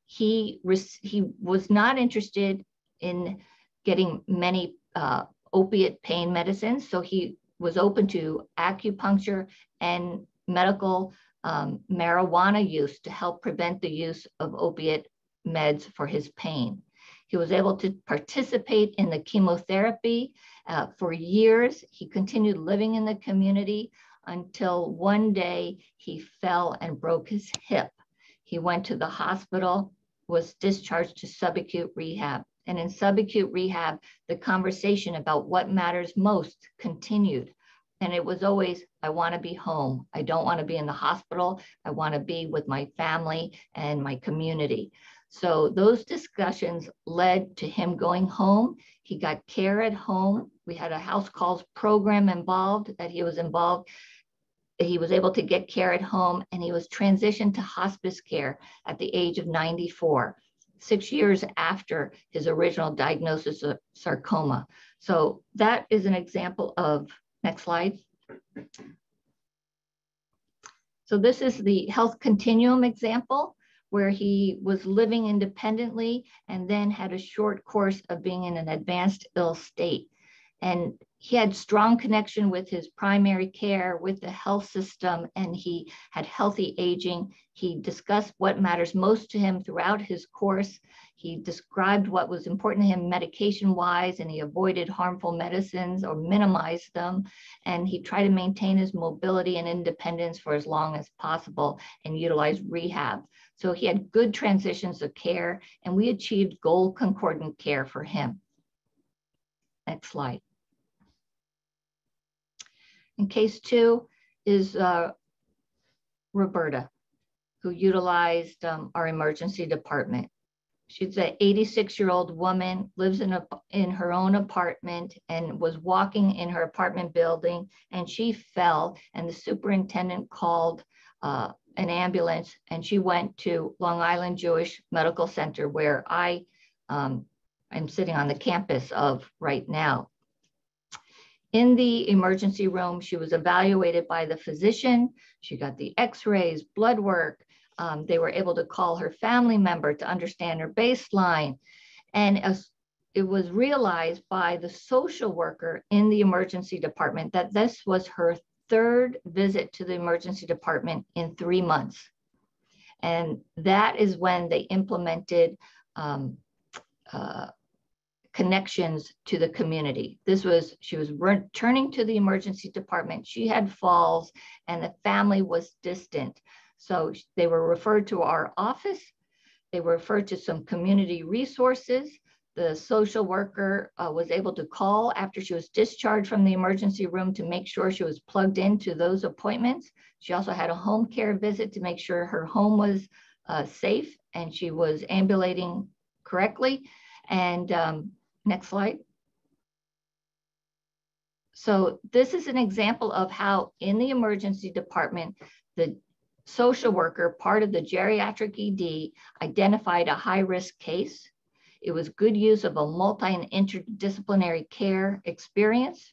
he, he was not interested in getting many uh, opiate pain medicines, so he was open to acupuncture and medical um, marijuana use to help prevent the use of opiate meds for his pain. He was able to participate in the chemotherapy Uh, for years, he continued living in the community until one day he fell and broke his hip. He went to the hospital, was discharged to subacute rehab. And in subacute rehab, the conversation about what matters most continued. And it was always, I want to be home. I don't want to be in the hospital. I want to be with my family and my community. So those discussions led to him going home. He got care at home. We had a house calls program involved that he was involved. He was able to get care at home and he was transitioned to hospice care at the age of 94, six years after his original diagnosis of sarcoma. So that is an example of Next slide. So this is the health continuum example where he was living independently and then had a short course of being in an advanced ill state. And he had strong connection with his primary care, with the health system, and he had healthy aging. He discussed what matters most to him throughout his course. He described what was important to him medication wise, and he avoided harmful medicines or minimized them. And he tried to maintain his mobility and independence for as long as possible and utilize rehab. So he had good transitions of care, and we achieved goal concordant care for him. Next slide. And case two is uh, Roberta, who utilized um, our emergency department. She's an 86 year old woman, lives in, a, in her own apartment and was walking in her apartment building and she fell and the superintendent called uh, an ambulance and she went to Long Island Jewish Medical Center where I um, am sitting on the campus of right now. In the emergency room, she was evaluated by the physician. She got the x-rays, blood work, um, they were able to call her family member to understand her baseline. And as it was realized by the social worker in the emergency department that this was her third visit to the emergency department in three months. And that is when they implemented um, uh, connections to the community. This was, she was returning to the emergency department. She had falls and the family was distant. So they were referred to our office. They were referred to some community resources. The social worker uh, was able to call after she was discharged from the emergency room to make sure she was plugged into those appointments. She also had a home care visit to make sure her home was uh, safe and she was ambulating correctly. And um, next slide. So this is an example of how in the emergency department, the social worker, part of the geriatric ED, identified a high risk case. It was good use of a multi and interdisciplinary care experience.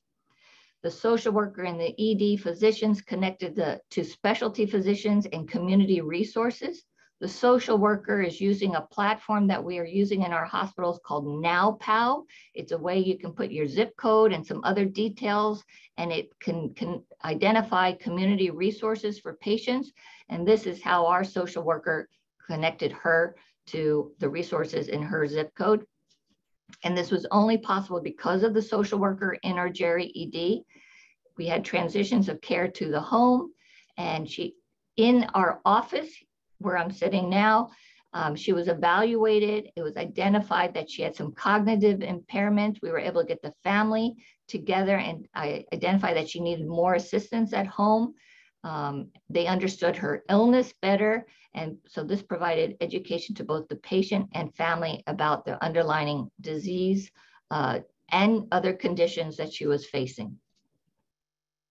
The social worker and the ED physicians connected the, to specialty physicians and community resources. The social worker is using a platform that we are using in our hospitals called NowPow. It's a way you can put your zip code and some other details, and it can, can identify community resources for patients. And this is how our social worker connected her to the resources in her zip code. And this was only possible because of the social worker in our Geri ED. We had transitions of care to the home and she, in our office, where I'm sitting now. Um, she was evaluated. It was identified that she had some cognitive impairment. We were able to get the family together and I identified that she needed more assistance at home. Um, they understood her illness better. And so this provided education to both the patient and family about the underlying disease uh, and other conditions that she was facing.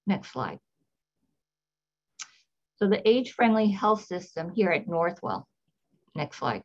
Next slide. So the age-friendly health system here at Northwell. Next slide.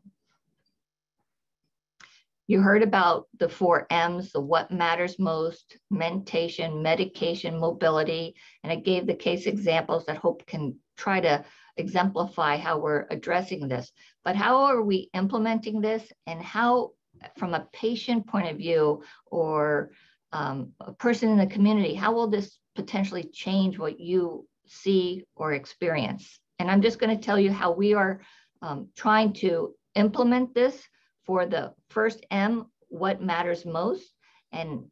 You heard about the four M's, the what matters most, mentation, medication, mobility, and I gave the case examples that hope can try to exemplify how we're addressing this. But how are we implementing this and how, from a patient point of view or um, a person in the community, how will this potentially change what you see, or experience. And I'm just going to tell you how we are um, trying to implement this for the first M, what matters most. And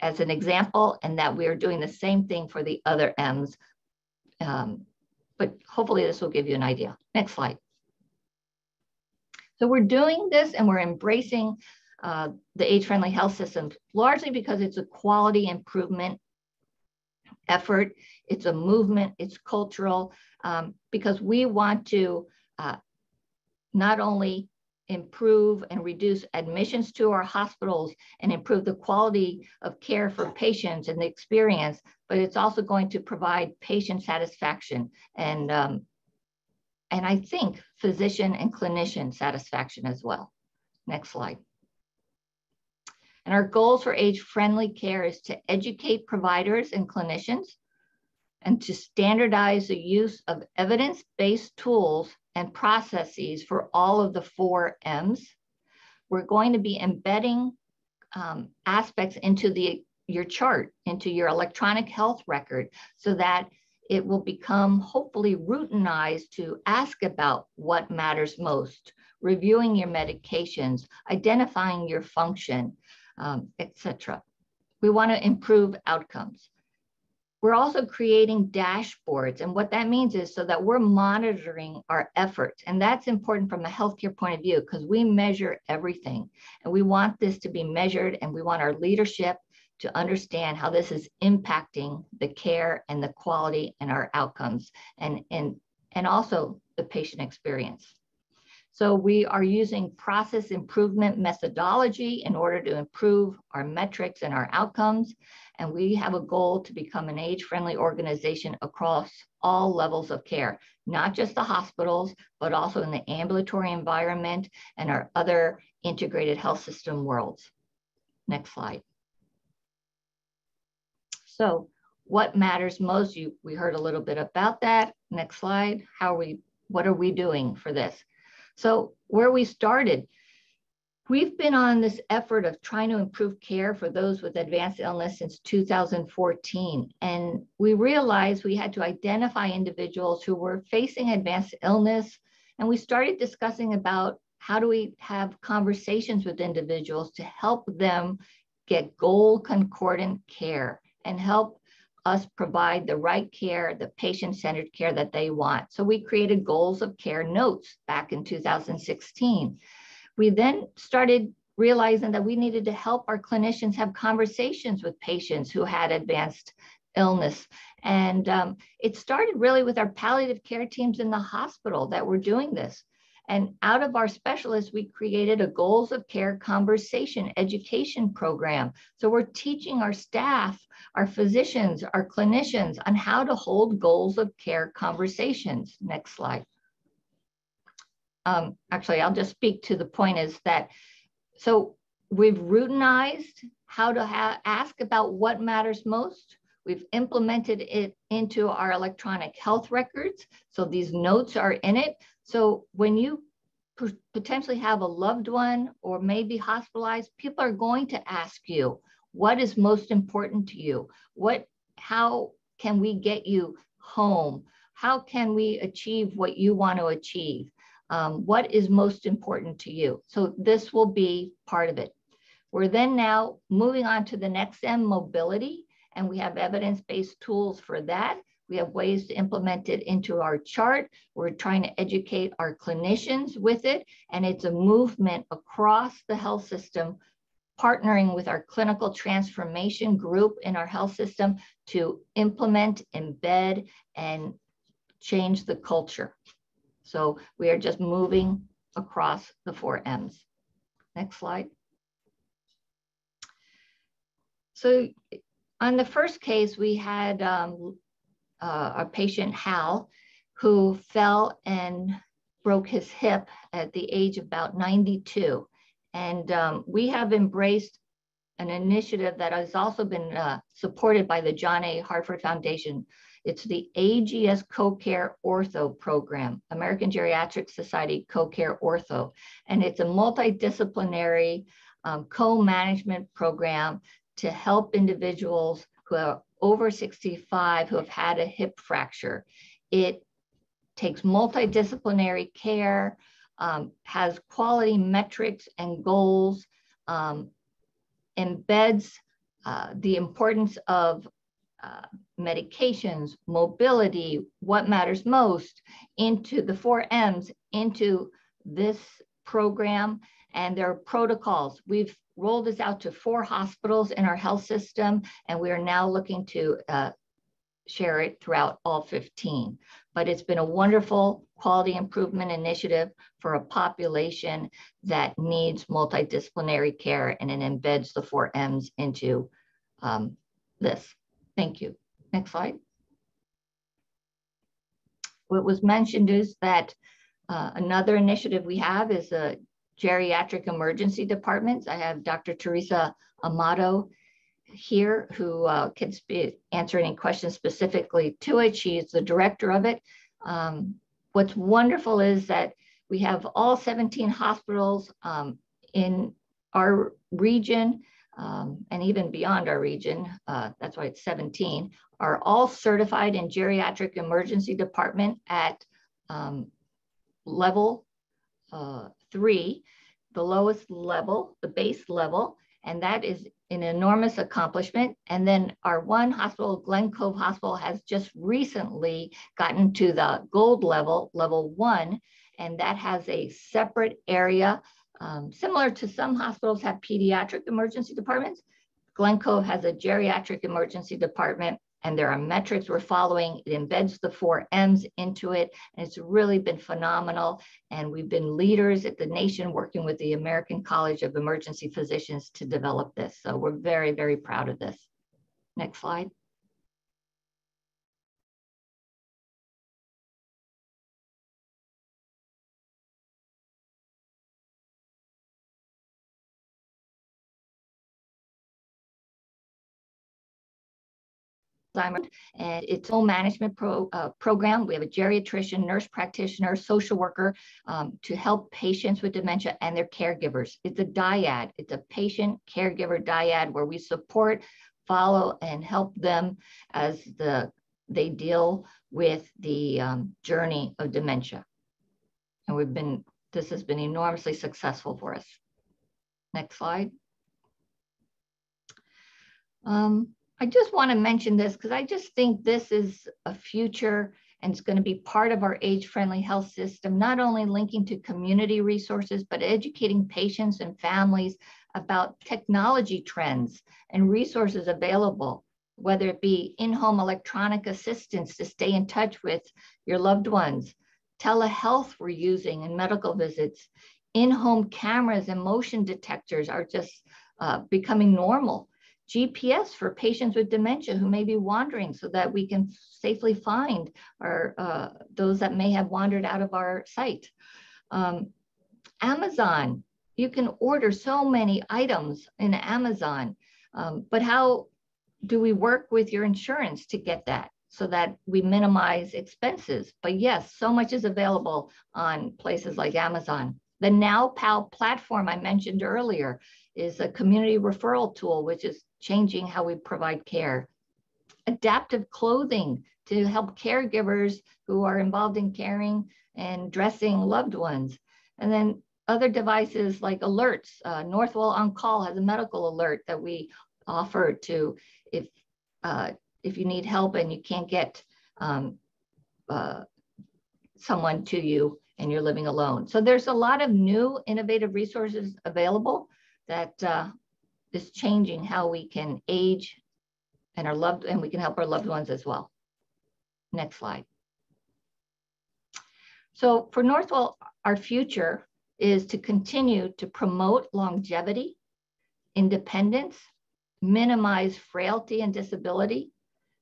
as an example and that we are doing the same thing for the other M's. Um, but hopefully this will give you an idea. Next slide. So we're doing this and we're embracing uh, the age-friendly health system largely because it's a quality improvement effort. It's a movement, it's cultural, um, because we want to uh, not only improve and reduce admissions to our hospitals and improve the quality of care for patients and the experience, but it's also going to provide patient satisfaction and, um, and I think physician and clinician satisfaction as well. Next slide. And our goals for age-friendly care is to educate providers and clinicians and to standardize the use of evidence-based tools and processes for all of the four M's. We're going to be embedding um, aspects into the your chart, into your electronic health record, so that it will become hopefully routinized to ask about what matters most, reviewing your medications, identifying your function, um, etc. We want to improve outcomes. We're also creating dashboards. And what that means is so that we're monitoring our efforts. And that's important from a healthcare point of view because we measure everything. And we want this to be measured and we want our leadership to understand how this is impacting the care and the quality and our outcomes and, and, and also the patient experience. So we are using process improvement methodology in order to improve our metrics and our outcomes. And we have a goal to become an age-friendly organization across all levels of care, not just the hospitals, but also in the ambulatory environment and our other integrated health system worlds. Next slide. So what matters most? You, we heard a little bit about that. Next slide. How are we, what are we doing for this? So where we started, we've been on this effort of trying to improve care for those with advanced illness since 2014. And we realized we had to identify individuals who were facing advanced illness. And we started discussing about how do we have conversations with individuals to help them get goal concordant care and help us provide the right care, the patient-centered care that they want. So we created goals of care notes back in 2016. We then started realizing that we needed to help our clinicians have conversations with patients who had advanced illness. And um, it started really with our palliative care teams in the hospital that were doing this. And out of our specialists, we created a goals of care conversation education program. So we're teaching our staff, our physicians, our clinicians on how to hold goals of care conversations. Next slide. Um, actually, I'll just speak to the point is that, so we've routinized how to ask about what matters most. We've implemented it into our electronic health records. So these notes are in it. So when you potentially have a loved one or maybe hospitalized, people are going to ask you, what is most important to you? What, how can we get you home? How can we achieve what you want to achieve? Um, what is most important to you? So this will be part of it. We're then now moving on to the next M, mobility, and we have evidence-based tools for that. We have ways to implement it into our chart. We're trying to educate our clinicians with it, and it's a movement across the health system, partnering with our clinical transformation group in our health system to implement, embed, and change the culture. So we are just moving across the four M's. Next slide. So on the first case, we had um, uh, our patient Hal, who fell and broke his hip at the age of about 92. And um, we have embraced an initiative that has also been uh, supported by the John A. Hartford Foundation. It's the AGS Co-Care Ortho Program, American Geriatric Society Co-Care Ortho. And it's a multidisciplinary um, co-management program to help individuals who are over 65 who have had a hip fracture. It takes multidisciplinary care, um, has quality metrics and goals, um, embeds uh, the importance of uh, medications, mobility, what matters most into the four M's into this program and their protocols. We've rolled this out to four hospitals in our health system, and we are now looking to uh, share it throughout all 15. But it's been a wonderful quality improvement initiative for a population that needs multidisciplinary care and it embeds the four M's into um, this. Thank you. Next slide. What was mentioned is that uh, another initiative we have is a geriatric emergency departments. I have Dr. Teresa Amato here who uh, can answer any questions specifically to it. She is the director of it. Um, what's wonderful is that we have all 17 hospitals um, in our region um, and even beyond our region, uh, that's why it's 17, are all certified in geriatric emergency department at um, level uh, three, the lowest level, the base level, and that is an enormous accomplishment. And then our one hospital, Glen Cove Hospital, has just recently gotten to the gold level, level one, and that has a separate area um, similar to some hospitals have pediatric emergency departments. Glen Cove has a geriatric emergency department and there are metrics we're following. It embeds the four M's into it. And it's really been phenomenal. And we've been leaders at the nation working with the American College of Emergency Physicians to develop this. So we're very, very proud of this. Next slide. Alzheimer's and its own management pro, uh, program. We have a geriatrician, nurse practitioner, social worker um, to help patients with dementia and their caregivers. It's a dyad. It's a patient caregiver dyad where we support, follow, and help them as the they deal with the um, journey of dementia. And we've been, this has been enormously successful for us. Next slide. Um, I just want to mention this because I just think this is a future and it's going to be part of our age-friendly health system, not only linking to community resources, but educating patients and families about technology trends and resources available, whether it be in-home electronic assistance to stay in touch with your loved ones, telehealth we're using in medical visits, in-home cameras and motion detectors are just uh, becoming normal GPS for patients with dementia who may be wandering so that we can safely find our, uh, those that may have wandered out of our site. Um, Amazon, you can order so many items in Amazon, um, but how do we work with your insurance to get that so that we minimize expenses? But yes, so much is available on places like Amazon. The NowPow platform I mentioned earlier is a community referral tool, which is changing how we provide care. Adaptive clothing to help caregivers who are involved in caring and dressing loved ones. And then other devices like alerts. Uh, Northwell On Call has a medical alert that we offer to if uh, if you need help and you can't get um, uh, someone to you and you're living alone. So there's a lot of new innovative resources available that uh, is changing how we can age and our loved and we can help our loved ones as well. Next slide. So for Northwell, our future is to continue to promote longevity, independence, minimize frailty and disability,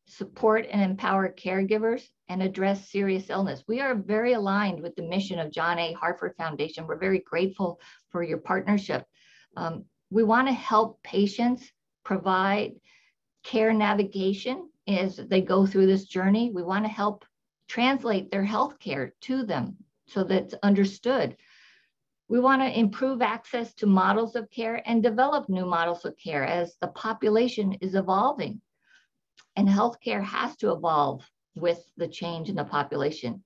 support and empower caregivers, and address serious illness. We are very aligned with the mission of John A. Hartford Foundation. We're very grateful for your partnership. Um, we want to help patients provide care navigation as they go through this journey. We want to help translate their health care to them so that it's understood. We want to improve access to models of care and develop new models of care as the population is evolving. And healthcare has to evolve with the change in the population.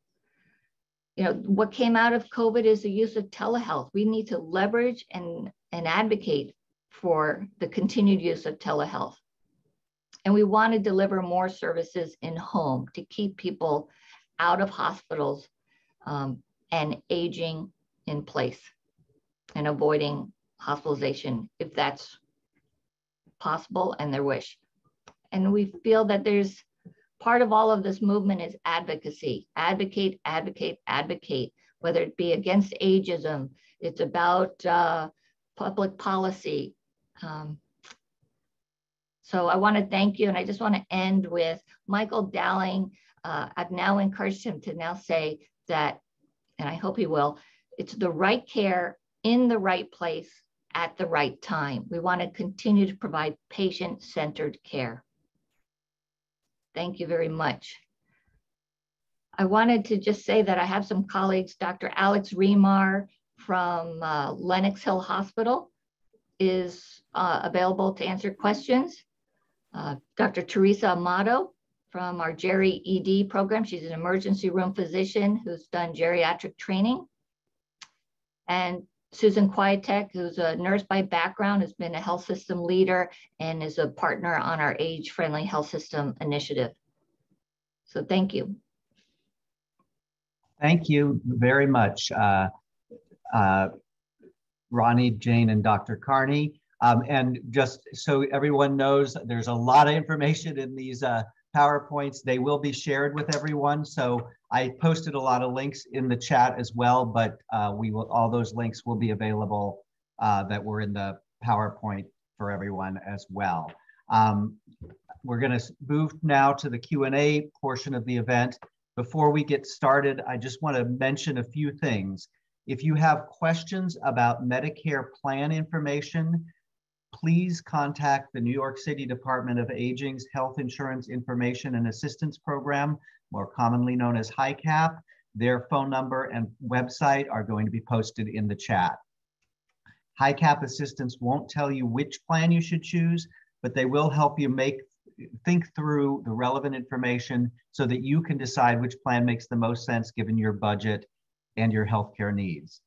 You know, what came out of COVID is the use of telehealth. We need to leverage and and advocate for the continued use of telehealth. And we want to deliver more services in home to keep people out of hospitals um, and aging in place and avoiding hospitalization if that's possible and their wish. And we feel that there's part of all of this movement is advocacy, advocate, advocate, advocate, whether it be against ageism, it's about uh, public policy. Um, so I want to thank you. And I just want to end with Michael Dowling. Uh, I've now encouraged him to now say that, and I hope he will, it's the right care in the right place at the right time. We want to continue to provide patient-centered care. Thank you very much. I wanted to just say that I have some colleagues, Dr. Alex Remar from uh, Lenox Hill Hospital is uh, available to answer questions. Uh, Dr. Teresa Amato from our Geri ED program. She's an emergency room physician who's done geriatric training. And Susan Quietek, who's a nurse by background, has been a health system leader and is a partner on our age-friendly health system initiative. So thank you. Thank you very much, uh, uh, Rani, Jane, and Dr. Carney. Um, and just so everyone knows, there's a lot of information in these uh, PowerPoints. They will be shared with everyone. So I posted a lot of links in the chat as well, but uh, we will all those links will be available uh, that were in the PowerPoint for everyone as well. Um, we're going to move now to the Q&A portion of the event. Before we get started, I just want to mention a few things. If you have questions about Medicare plan information, please contact the New York City Department of Aging's Health Insurance Information and Assistance Program, more commonly known as HIICAP. Their phone number and website are going to be posted in the chat. HIICAP assistance won't tell you which plan you should choose, but they will help you make think through the relevant information so that you can decide which plan makes the most sense given your budget and your healthcare needs.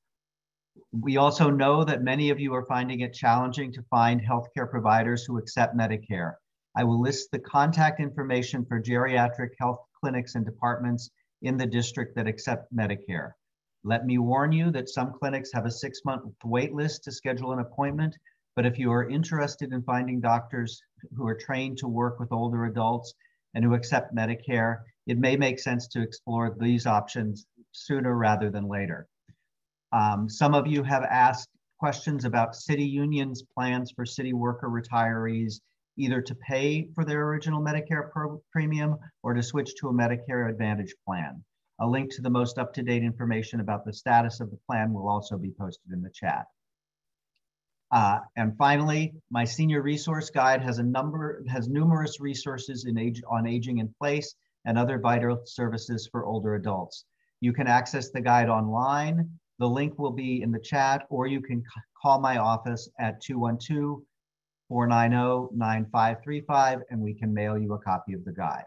We also know that many of you are finding it challenging to find healthcare providers who accept Medicare. I will list the contact information for geriatric health clinics and departments in the district that accept Medicare. Let me warn you that some clinics have a six month wait list to schedule an appointment, but if you are interested in finding doctors who are trained to work with older adults and who accept Medicare, it may make sense to explore these options sooner rather than later. Um, some of you have asked questions about city unions plans for city worker retirees, either to pay for their original Medicare premium or to switch to a Medicare Advantage plan. A link to the most up-to-date information about the status of the plan will also be posted in the chat. Uh, and finally, my senior resource guide has a number, has numerous resources in age, on aging in place and other vital services for older adults. You can access the guide online the link will be in the chat, or you can call my office at 212 490 9535 and we can mail you a copy of the guide.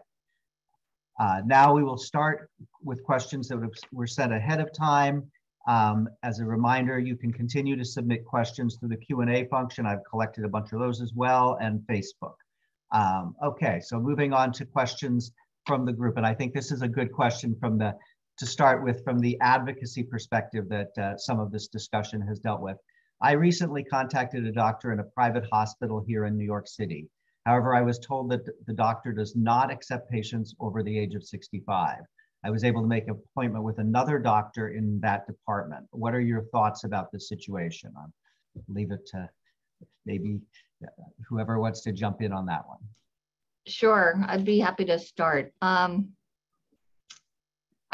Uh, now we will start with questions that were sent ahead of time. Um, as a reminder, you can continue to submit questions through the Q&A function. I've collected a bunch of those as well and Facebook. Um, okay, so moving on to questions from the group. And I think this is a good question from the to start with from the advocacy perspective that uh, some of this discussion has dealt with. I recently contacted a doctor in a private hospital here in New York City. However, I was told that the doctor does not accept patients over the age of 65. I was able to make an appointment with another doctor in that department. What are your thoughts about this situation? I'll leave it to maybe uh, whoever wants to jump in on that one. Sure, I'd be happy to start. Um,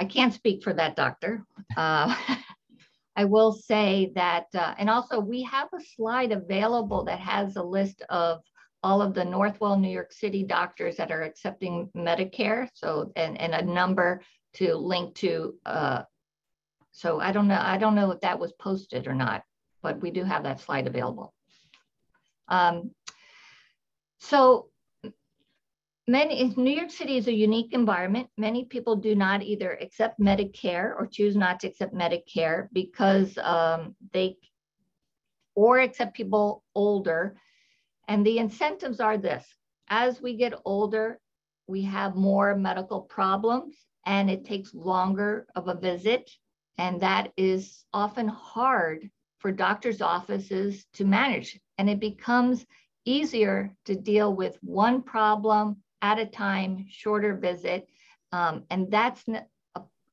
I can't speak for that doctor. Uh, I will say that, uh, and also we have a slide available that has a list of all of the Northwell New York City doctors that are accepting Medicare. So, and, and a number to link to. Uh, so I don't know, I don't know if that was posted or not, but we do have that slide available. Um, so Many, New York City is a unique environment. Many people do not either accept Medicare or choose not to accept Medicare because um, they, or accept people older. And the incentives are this. as we get older, we have more medical problems and it takes longer of a visit. And that is often hard for doctors' offices to manage. And it becomes easier to deal with one problem at a time, shorter visit. Um, and that's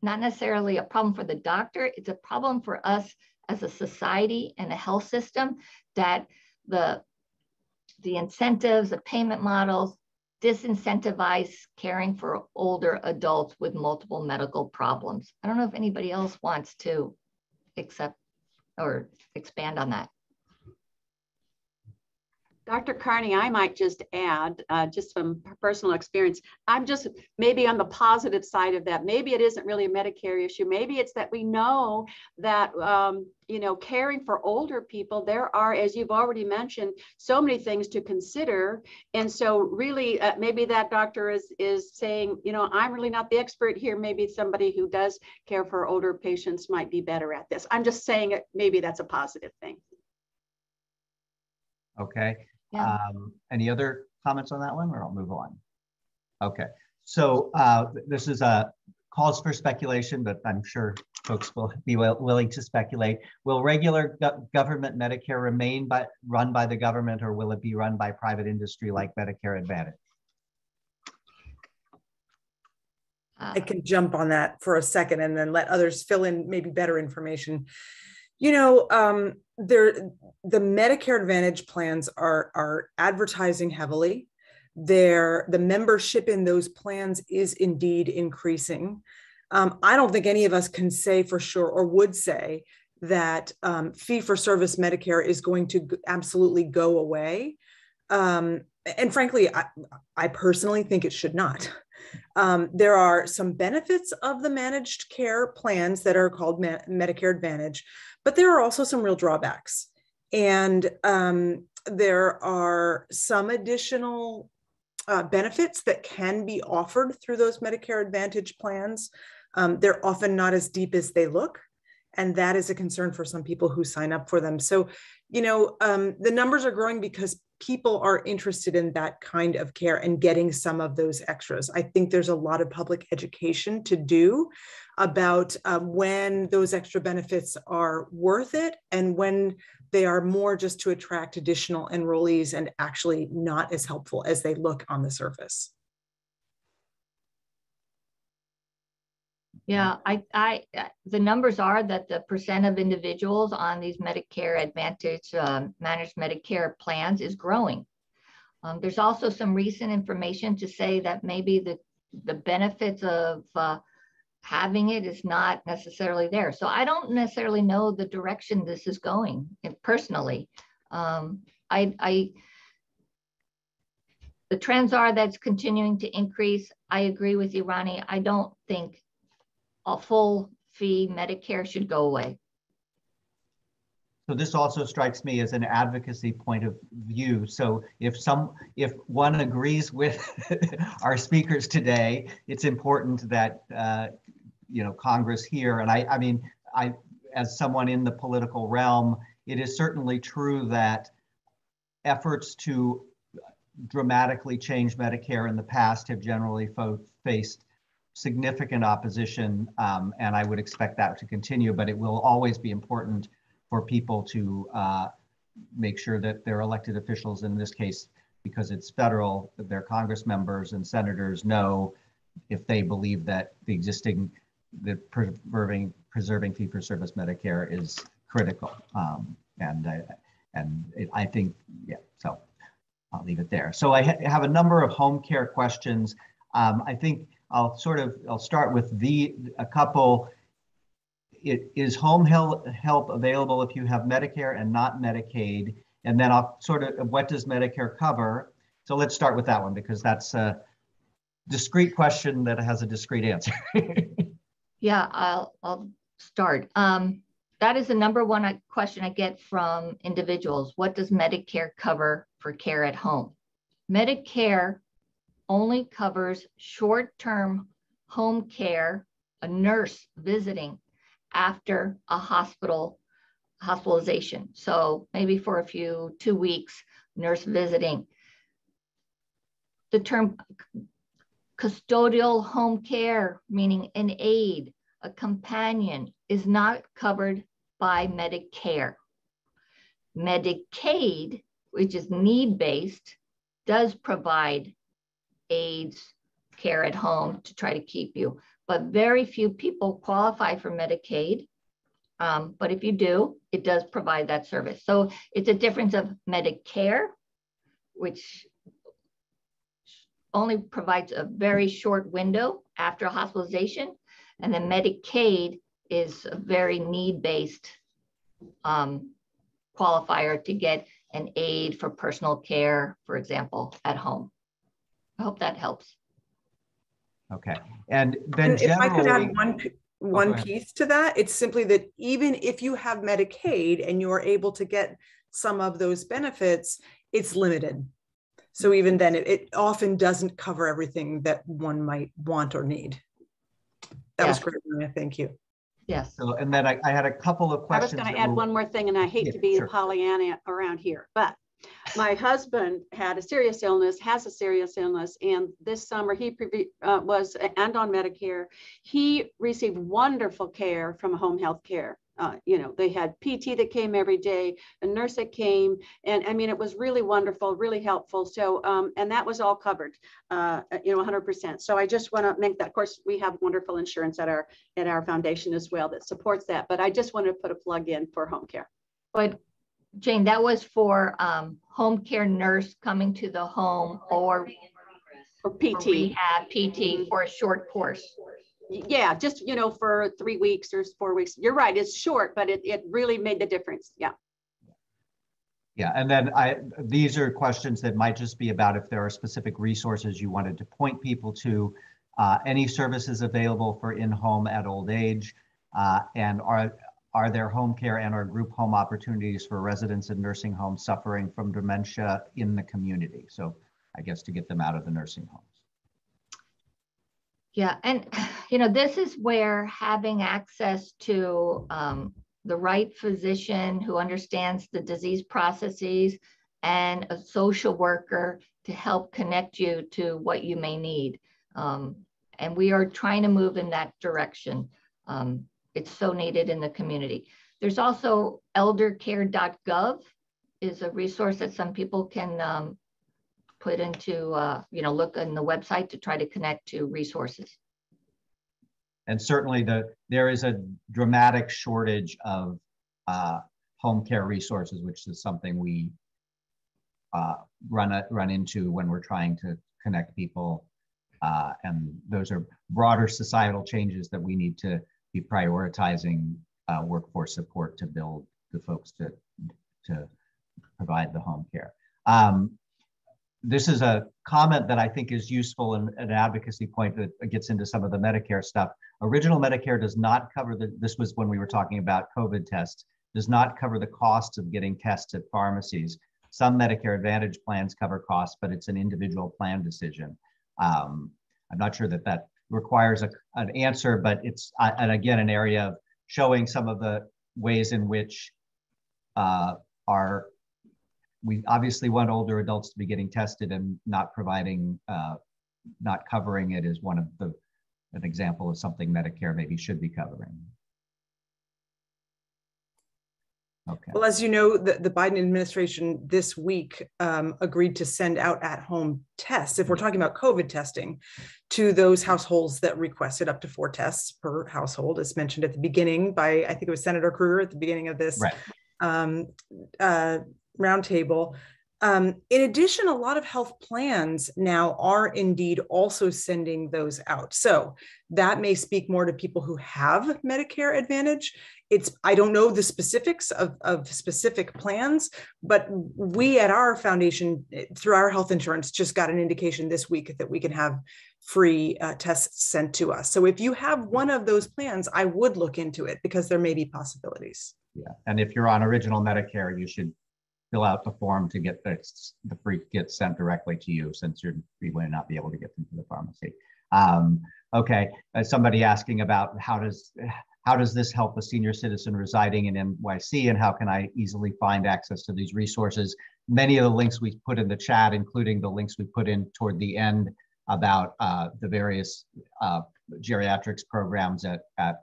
not necessarily a problem for the doctor, it's a problem for us as a society and a health system that the, the incentives, the payment models disincentivize caring for older adults with multiple medical problems. I don't know if anybody else wants to accept or expand on that. Dr. Carney, I might just add, uh, just from personal experience, I'm just maybe on the positive side of that. Maybe it isn't really a Medicare issue. Maybe it's that we know that, um, you know, caring for older people, there are, as you've already mentioned, so many things to consider. And so really, uh, maybe that doctor is, is saying, you know, I'm really not the expert here. Maybe somebody who does care for older patients might be better at this. I'm just saying it, maybe that's a positive thing. Okay. Yeah. Um, any other comments on that one, or I'll move on? Okay, so uh, this is a calls for speculation, but I'm sure folks will be willing to speculate. Will regular go government Medicare remain by, run by the government, or will it be run by private industry like Medicare Advantage? I can jump on that for a second and then let others fill in maybe better information. You know, um, there the Medicare Advantage plans are are advertising heavily. There, the membership in those plans is indeed increasing. Um, I don't think any of us can say for sure or would say that um, fee for service Medicare is going to absolutely go away. Um, and frankly, I, I, personally think it should not. Um, there are some benefits of the managed care plans that are called Medicare Advantage, but there are also some real drawbacks. And um, there are some additional uh, benefits that can be offered through those Medicare Advantage plans. Um, they're often not as deep as they look. And that is a concern for some people who sign up for them. So, you know, um, the numbers are growing because people are interested in that kind of care and getting some of those extras. I think there's a lot of public education to do about um, when those extra benefits are worth it and when they are more just to attract additional enrollees and actually not as helpful as they look on the surface. Yeah, I, I, uh, the numbers are that the percent of individuals on these Medicare Advantage um, managed Medicare plans is growing. Um, there's also some recent information to say that maybe the, the benefits of uh, having it is not necessarily there. So I don't necessarily know the direction this is going personally. Um, I, I, the trends are that's continuing to increase. I agree with you, Rani. I don't think a full fee Medicare should go away. So this also strikes me as an advocacy point of view. So if some, if one agrees with our speakers today, it's important that uh, you know Congress here. And I, I mean, I, as someone in the political realm, it is certainly true that efforts to dramatically change Medicare in the past have generally faced significant opposition, um, and I would expect that to continue. But it will always be important for people to uh, make sure that their elected officials, in this case, because it's federal, their Congress members and senators know if they believe that the existing, the preserving preserving fee for service Medicare is critical. Um, and I, and it, I think yeah. So I'll leave it there. So I ha have a number of home care questions. Um, I think I'll sort of, I'll start with the, a couple. It, is home help, help available if you have Medicare and not Medicaid? And then I'll sort of, what does Medicare cover? So let's start with that one because that's a discrete question that has a discrete answer. yeah, I'll, I'll start. Um, that is the number one question I get from individuals. What does Medicare cover for care at home? Medicare only covers short-term home care, a nurse visiting after a hospital hospitalization. So maybe for a few, two weeks, nurse visiting. the term custodial home care, meaning an aide, a companion, is not covered by Medicare. Medicaid, which is need based, does provide aides, care at home to try to keep you, but very few people qualify for Medicaid. Um, but if you do, it does provide that service. So it's a difference of Medicare, which only provides a very short window after hospitalization, and then Medicaid is a very need-based um, qualifier to get an aid for personal care, for example, at home. I hope that helps. Okay, and then And if I could add one, p- oh, go one ahead. piece to that, it's simply that even if you have Medicaid and you're able to get some of those benefits, it's limited. So even then, it, it often doesn't cover everything that one might want or need. That was great, Maria. Thank you. Yes. so, and then I, I had a couple of questions. I was questions. going to that add were- one more thing, and I hate Yeah, to be sure. the Pollyanna around here, but my husband had a serious illness, has a serious illness, and this summer he uh, was and on Medicare. He received wonderful care from home health care. Uh, you know, they had PT that came every day, a nurse that came, and I mean, it was really wonderful, really helpful. So, um, and that was all covered, uh, you know, 100%. So I just want to make that. Of course, we have wonderful insurance at our at our foundation as well that supports that. But I just wanted to put a plug in for home care. But Jane, that was for um, home care nurse coming to the home or For for PT. rehab, PT for a short course. Yeah, just, you know, for three weeks or four weeks. You're right, it's short, but it, it really made the difference. Yeah. Yeah, and then I, these are questions that might just be about if there are specific resources you wanted to point people to, uh, any services available for in-home at old age, uh, and are, are there home care and or group home opportunities for residents in nursing homes suffering from dementia in the community? So I guess to get them out of the nursing homes. Yeah, and you know, this is where having access to um, the right physician who understands the disease processes and a social worker to help connect you to what you may need. Um, and we are trying to move in that direction. Um, it's so needed in the community. There's also eldercare.gov is a resource that some people can um, put into, uh, you know, look on the website to try to connect to resources. And certainly the, there is a dramatic shortage of uh, home care resources, which is something we uh, run, a- run into when we're trying to connect people. Uh, And those are broader societal changes that we need to be prioritizing uh, workforce support to build the folks to, to provide the home care. Um, This is a comment that I think is useful and an advocacy point that gets into some of the Medicare stuff. Original Medicare does not cover the, this was when we were talking about COVID tests, does not cover the costs of getting tests at pharmacies. Some Medicare Advantage plans cover costs, but it's an individual plan decision. Um, I'm not sure that that requires a, an answer, but it's, uh, and again, an area of showing some of the ways in which uh, our, we obviously want older adults to be getting tested and not providing, uh, not covering it is one of the, an example of something Medicare maybe should be covering. Okay, Well, as you know, the, the Biden administration this week um, agreed to send out at-home tests, if we're talking about COVID testing, to those households that requested up to four tests per household, as mentioned at the beginning by, I think it was Senator Krueger at the beginning of this right, um, uh, roundtable. Um, in addition, a lot of health plans now are indeed also sending those out. So that may speak more to people who have Medicare Advantage. It's I don't know the specifics of, of specific plans, but we at our foundation, through our health insurance, just got an indication this week that we can have free uh, tests sent to us. So if you have one of those plans, I would look into it because there may be possibilities. yeah. And if you're on original Medicare, you should fill out the form to get the, the free kits sent directly to you since you're, you may not be able to get them to the pharmacy. Um, okay, uh, somebody asking about how does, how does this help a senior citizen residing in NYC and how can I easily find access to these resources? Many of the links we put in the chat, including the links we put in toward the end about uh, the various uh, geriatrics programs at, at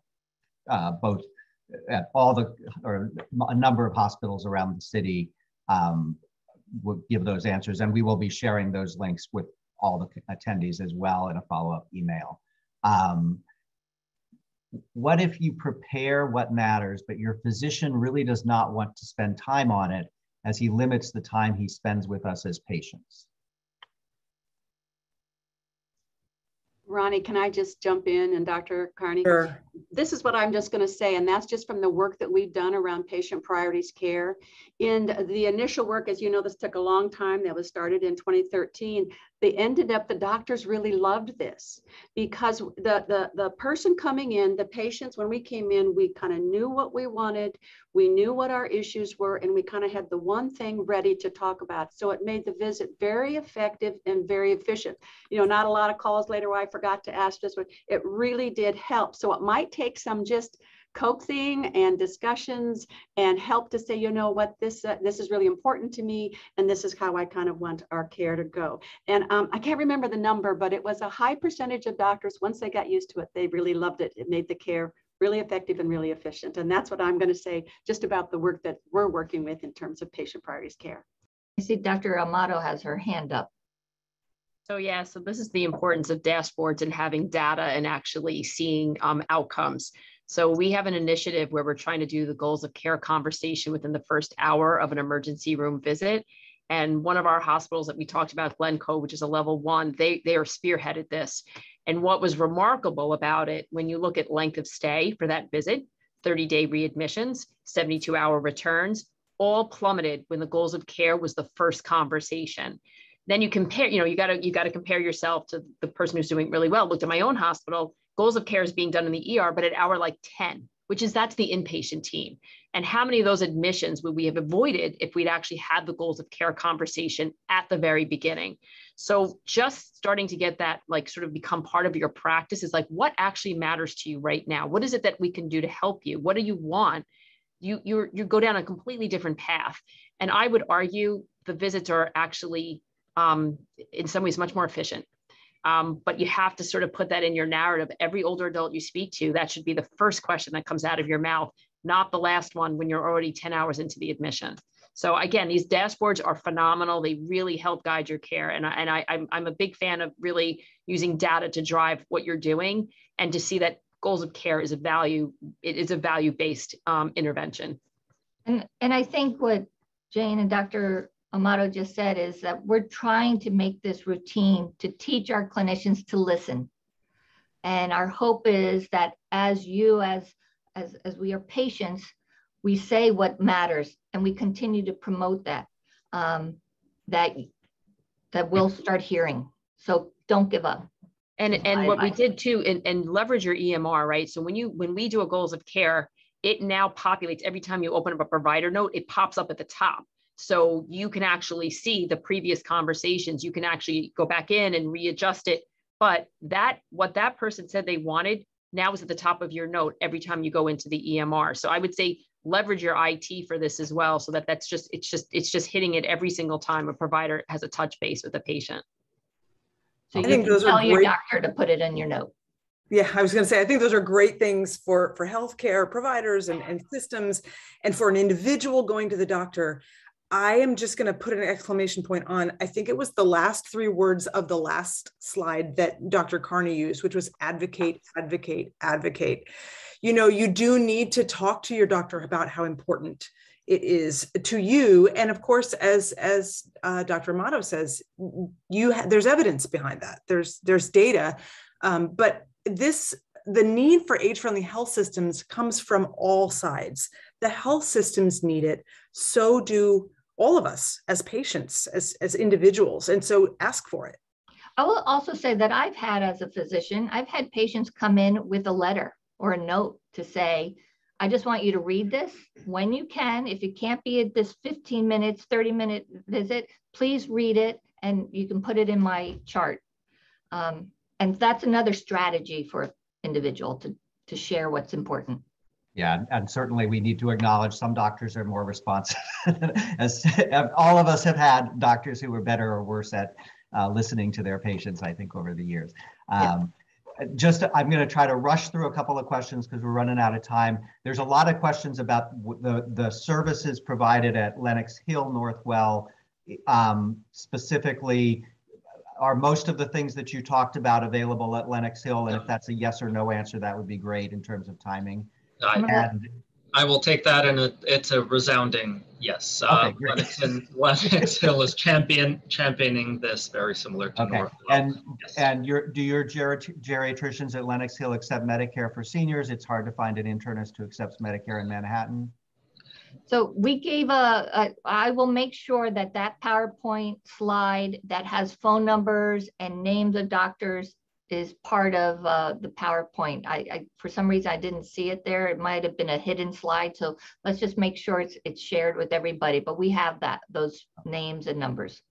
uh, both at all the or a number of hospitals around the city um, will give those answers and we will be sharing those links with all the attendees as well in a follow-up email. Um, what if you prepare what matters, but your physician really does not want to spend time on it as he limits the time he spends with us as patients? Rani, can I just jump in and Dr. Carney? Sure. This is what I'm just going to say, and that's just from the work that we've done around patient priorities care. In the initial work, as you know, this took a long time. That was started in 2013 they ended up the doctors really loved this because the the the person coming in the patients when we came in we kind of knew what we wanted we knew what our issues were and we kind of had the one thing ready to talk about. So it made the visit very effective and very efficient. You know not a lot of calls later i forgot to ask this but it really did help. So it might take some just coaxing and discussions and help to say, you know what, this uh, this is really important to me, and this is how I kind of want our care to go. And um, I can't remember the number, but it was a high percentage of doctors. Once they got used to it, they really loved it. It made the care really effective and really efficient. And that's what I'm going to say just about the work that we're working with in terms of patient priorities care. I see Dr. Amato has her hand up. So yeah, so this is the importance of dashboards and having data and actually seeing um, outcomes. So we have an initiative where we're trying to do the goals of care conversation within the first hour of an emergency room visit. And one of our hospitals that we talked about, Glen Cove, which is a level one, they, they are spearheaded this. And what was remarkable about it, when you look at length of stay for that visit, 30 day readmissions, 72 hour returns, all plummeted when the goals of care was the first conversation. Then you compare, you know, you gotta, you gotta compare yourself to the person who's doing really well. Looked at my own hospital, goals of care is being done in the ER, but at hour like 10, which is that's the inpatient team. And how many of those admissions would we have avoided if we'd actually had the goals of care conversation at the very beginning? So just starting to get that like sort of become part of your practice is like what actually matters to you right now? What is it that we can do to help you? What do you want? You you you go down a completely different path. And I would argue the visits are actually um, in some ways much more efficient um, but you have to sort of put that in your narrative. Every older adult you speak to, that should be the first question that comes out of your mouth, not the last one when you're already 10 hours into the admission. So again, these dashboards are phenomenal. They really help guide your care. And, I, and I, I'm, I'm a big fan of really using data to drive what you're doing and to see that goals of care is a value, it is a value-based um, intervention. And, and I think what Jane and Dr. Amato just said is that we're trying to make this routine to teach our clinicians to listen. And our hope is that as you, as, as, as we are patients, we say what matters and we continue to promote that, um, that, that we'll start hearing. So don't give up. And, and what we did too, and, and leverage your EMR, right? So when you, when we do a goals of care, it now populates every time you open up a provider note, it pops up at the top. So you can actually see the previous conversations. You can actually go back in and readjust it. But that what that person said they wanted now is at the top of your note every time you go into the EMR. So I would say leverage your IT for this as well, so that that's just it's just it's just hitting it every single time a provider has a touch base with a patient. So you can tell your doctor to put it in your note. Yeah, I was going to say, I think those are great things for for healthcare providers and, and systems, and for an individual going to the doctor. I am just going to put an exclamation point on, I think it was the last three words of the last slide that Dr. Carney used, which was advocate, advocate, advocate. You know, you do need to talk to your doctor about how important it is to you and of course as as uh, dr Amato says you ha- there's evidence behind that there's there's data um, but this the need for age friendly health systems comes from all sides the health systems need it so do all of us as patients, as, as individuals. And so ask for it. I will also say that I've had, as a physician, I've had patients come in with a letter or a note to say, I just want you to read this when you can. If you can't be at this 15 minutes, 30 minute visit, please read it and you can put it in my chart. Um, and that's another strategy for individual to, to share what's important. Yeah, and certainly we need to acknowledge some doctors are more responsive. As all of us have had doctors who were better or worse at uh, listening to their patients, I think, over the years. Um, yeah. Just, I'm going to try to rush through a couple of questions because we're running out of time. There's a lot of questions about the, the services provided at Lenox Hill Northwell, um, specifically are most of the things that you talked about available at Lenox Hill? And if that's a yes or no answer, that would be great in terms of timing. I, and, I will take that, and it, it's a resounding yes. Okay, uh, great. Lenox, Hill is champion championing this, very similar to okay. Northwell. And yes. and your do your geriatricians at Lenox Hill accept Medicare for seniors? It's hard to find an internist who accepts Medicare in Manhattan. So we gave a, a, I will make sure that that PowerPoint slide that has phone numbers and names of doctors is part of uh, the PowerPoint. I, I, for some reason, I didn't see it there. It might have been a hidden slide. So let's just make sure it's, it's shared with everybody, but we have that, those names and numbers.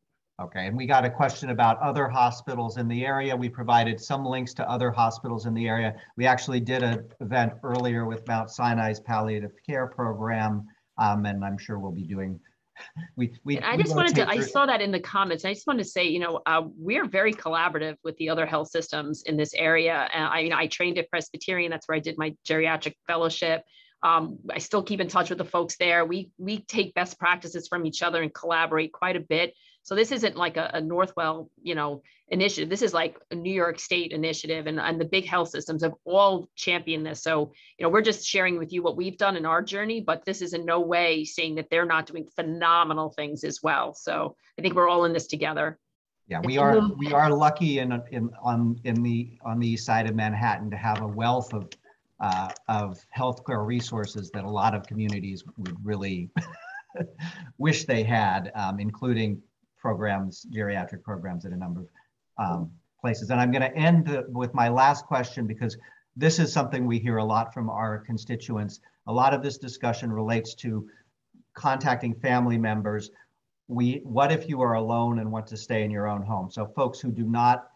Okay, and we got a question about other hospitals in the area. We provided some links to other hospitals in the area. We actually did an event earlier with Mount Sinai's palliative care program, um, and I'm sure we'll be doing we, we, I just wanted to, I saw that in the comments. I just wanted to say, you know, uh, we're very collaborative with the other health systems in this area. And I, you know, I trained at Presbyterian. That's where I did my geriatric fellowship. Um, I still keep in touch with the folks there. We we take best practices from each other and collaborate quite a bit. So this isn't like a, a Northwell, you know, initiative. This is like a New York State initiative, and, and the big health systems have all championed this. So, you know, we're just sharing with you what we've done in our journey, but this is in no way saying that they're not doing phenomenal things as well. So I think we're all in this together. Yeah, we are we are lucky in in on in the on the east side of Manhattan to have a wealth of uh, of healthcare resources that a lot of communities would really wish they had, um, including programs, geriatric programs at a number of um, places. And I'm going to end the, with my last question because this is something we hear a lot from our constituents. A lot of this discussion relates to contacting family members. We, what if you are alone and want to stay in your own home? So folks who do not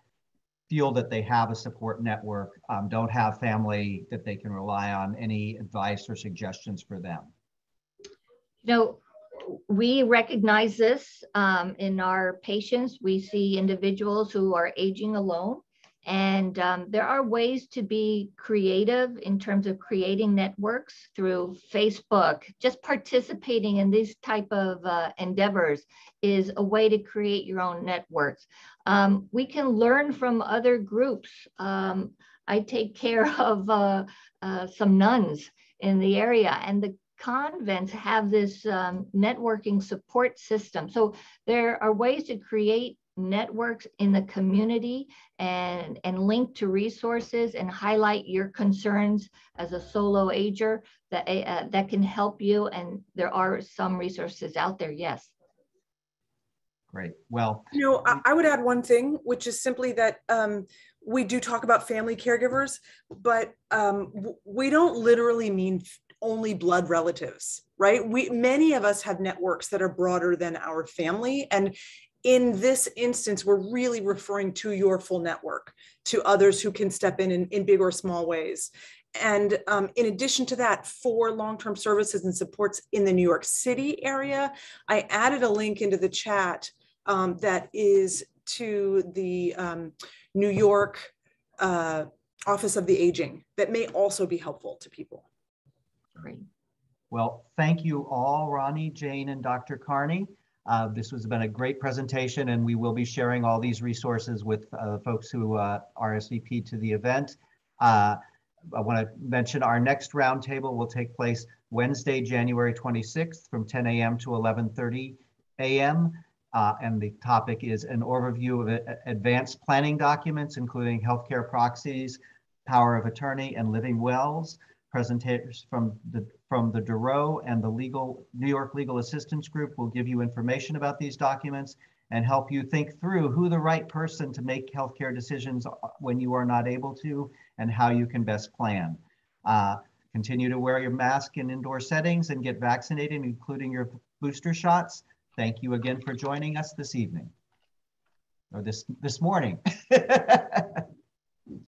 feel that they have a support network, um, don't have family that they can rely on, any advice or suggestions for them? You know, we recognize this um, in our patients. We see individuals who are aging alone. And um, there are ways to be creative in terms of creating networks through Facebook. Just participating in these type of uh, endeavors is a way to create your own networks. Um, we can learn from other groups. Um, I take care of uh, uh, some nuns in the area, and the convents have this um, networking support system. So there are ways to create networks in the community and, and link to resources and highlight your concerns as a solo ager that, uh, that can help you. And there are some resources out there, yes. Great. Well, you know, I, I would add one thing, which is simply that um, we do talk about family caregivers, but um, we don't literally mean only blood relatives, right? We many of us have networks that are broader than our family. And in this instance, we're really referring to your full network, to others who can step in in, in big or small ways. And um, in addition to that, for long-term services and supports in the New York City area, I added a link into the chat um, that is to the um, New York uh, Office of the Aging that may also be helpful to people. Great. Well, thank you all, Rani, Jane, and Dr. Carney. Uh, this has been a great presentation, and we will be sharing all these resources with uh, folks who uh, RSVP to the event. Uh, I want to mention our next roundtable will take place Wednesday, January 26th from 10 a.m. to 11.30 a.m. Uh, and the topic is an overview of advanced planning documents, including healthcare proxies, power of attorney, and living wills presenters from the from the DOROT and the legal New York Legal Assistance Group will give you information about these documents and help you think through who the right person to make healthcare decisions when you are not able to and how you can best plan. Uh, continue to wear your mask in indoor settings and get vaccinated, including your booster shots. Thank you again for joining us this evening or this this morning.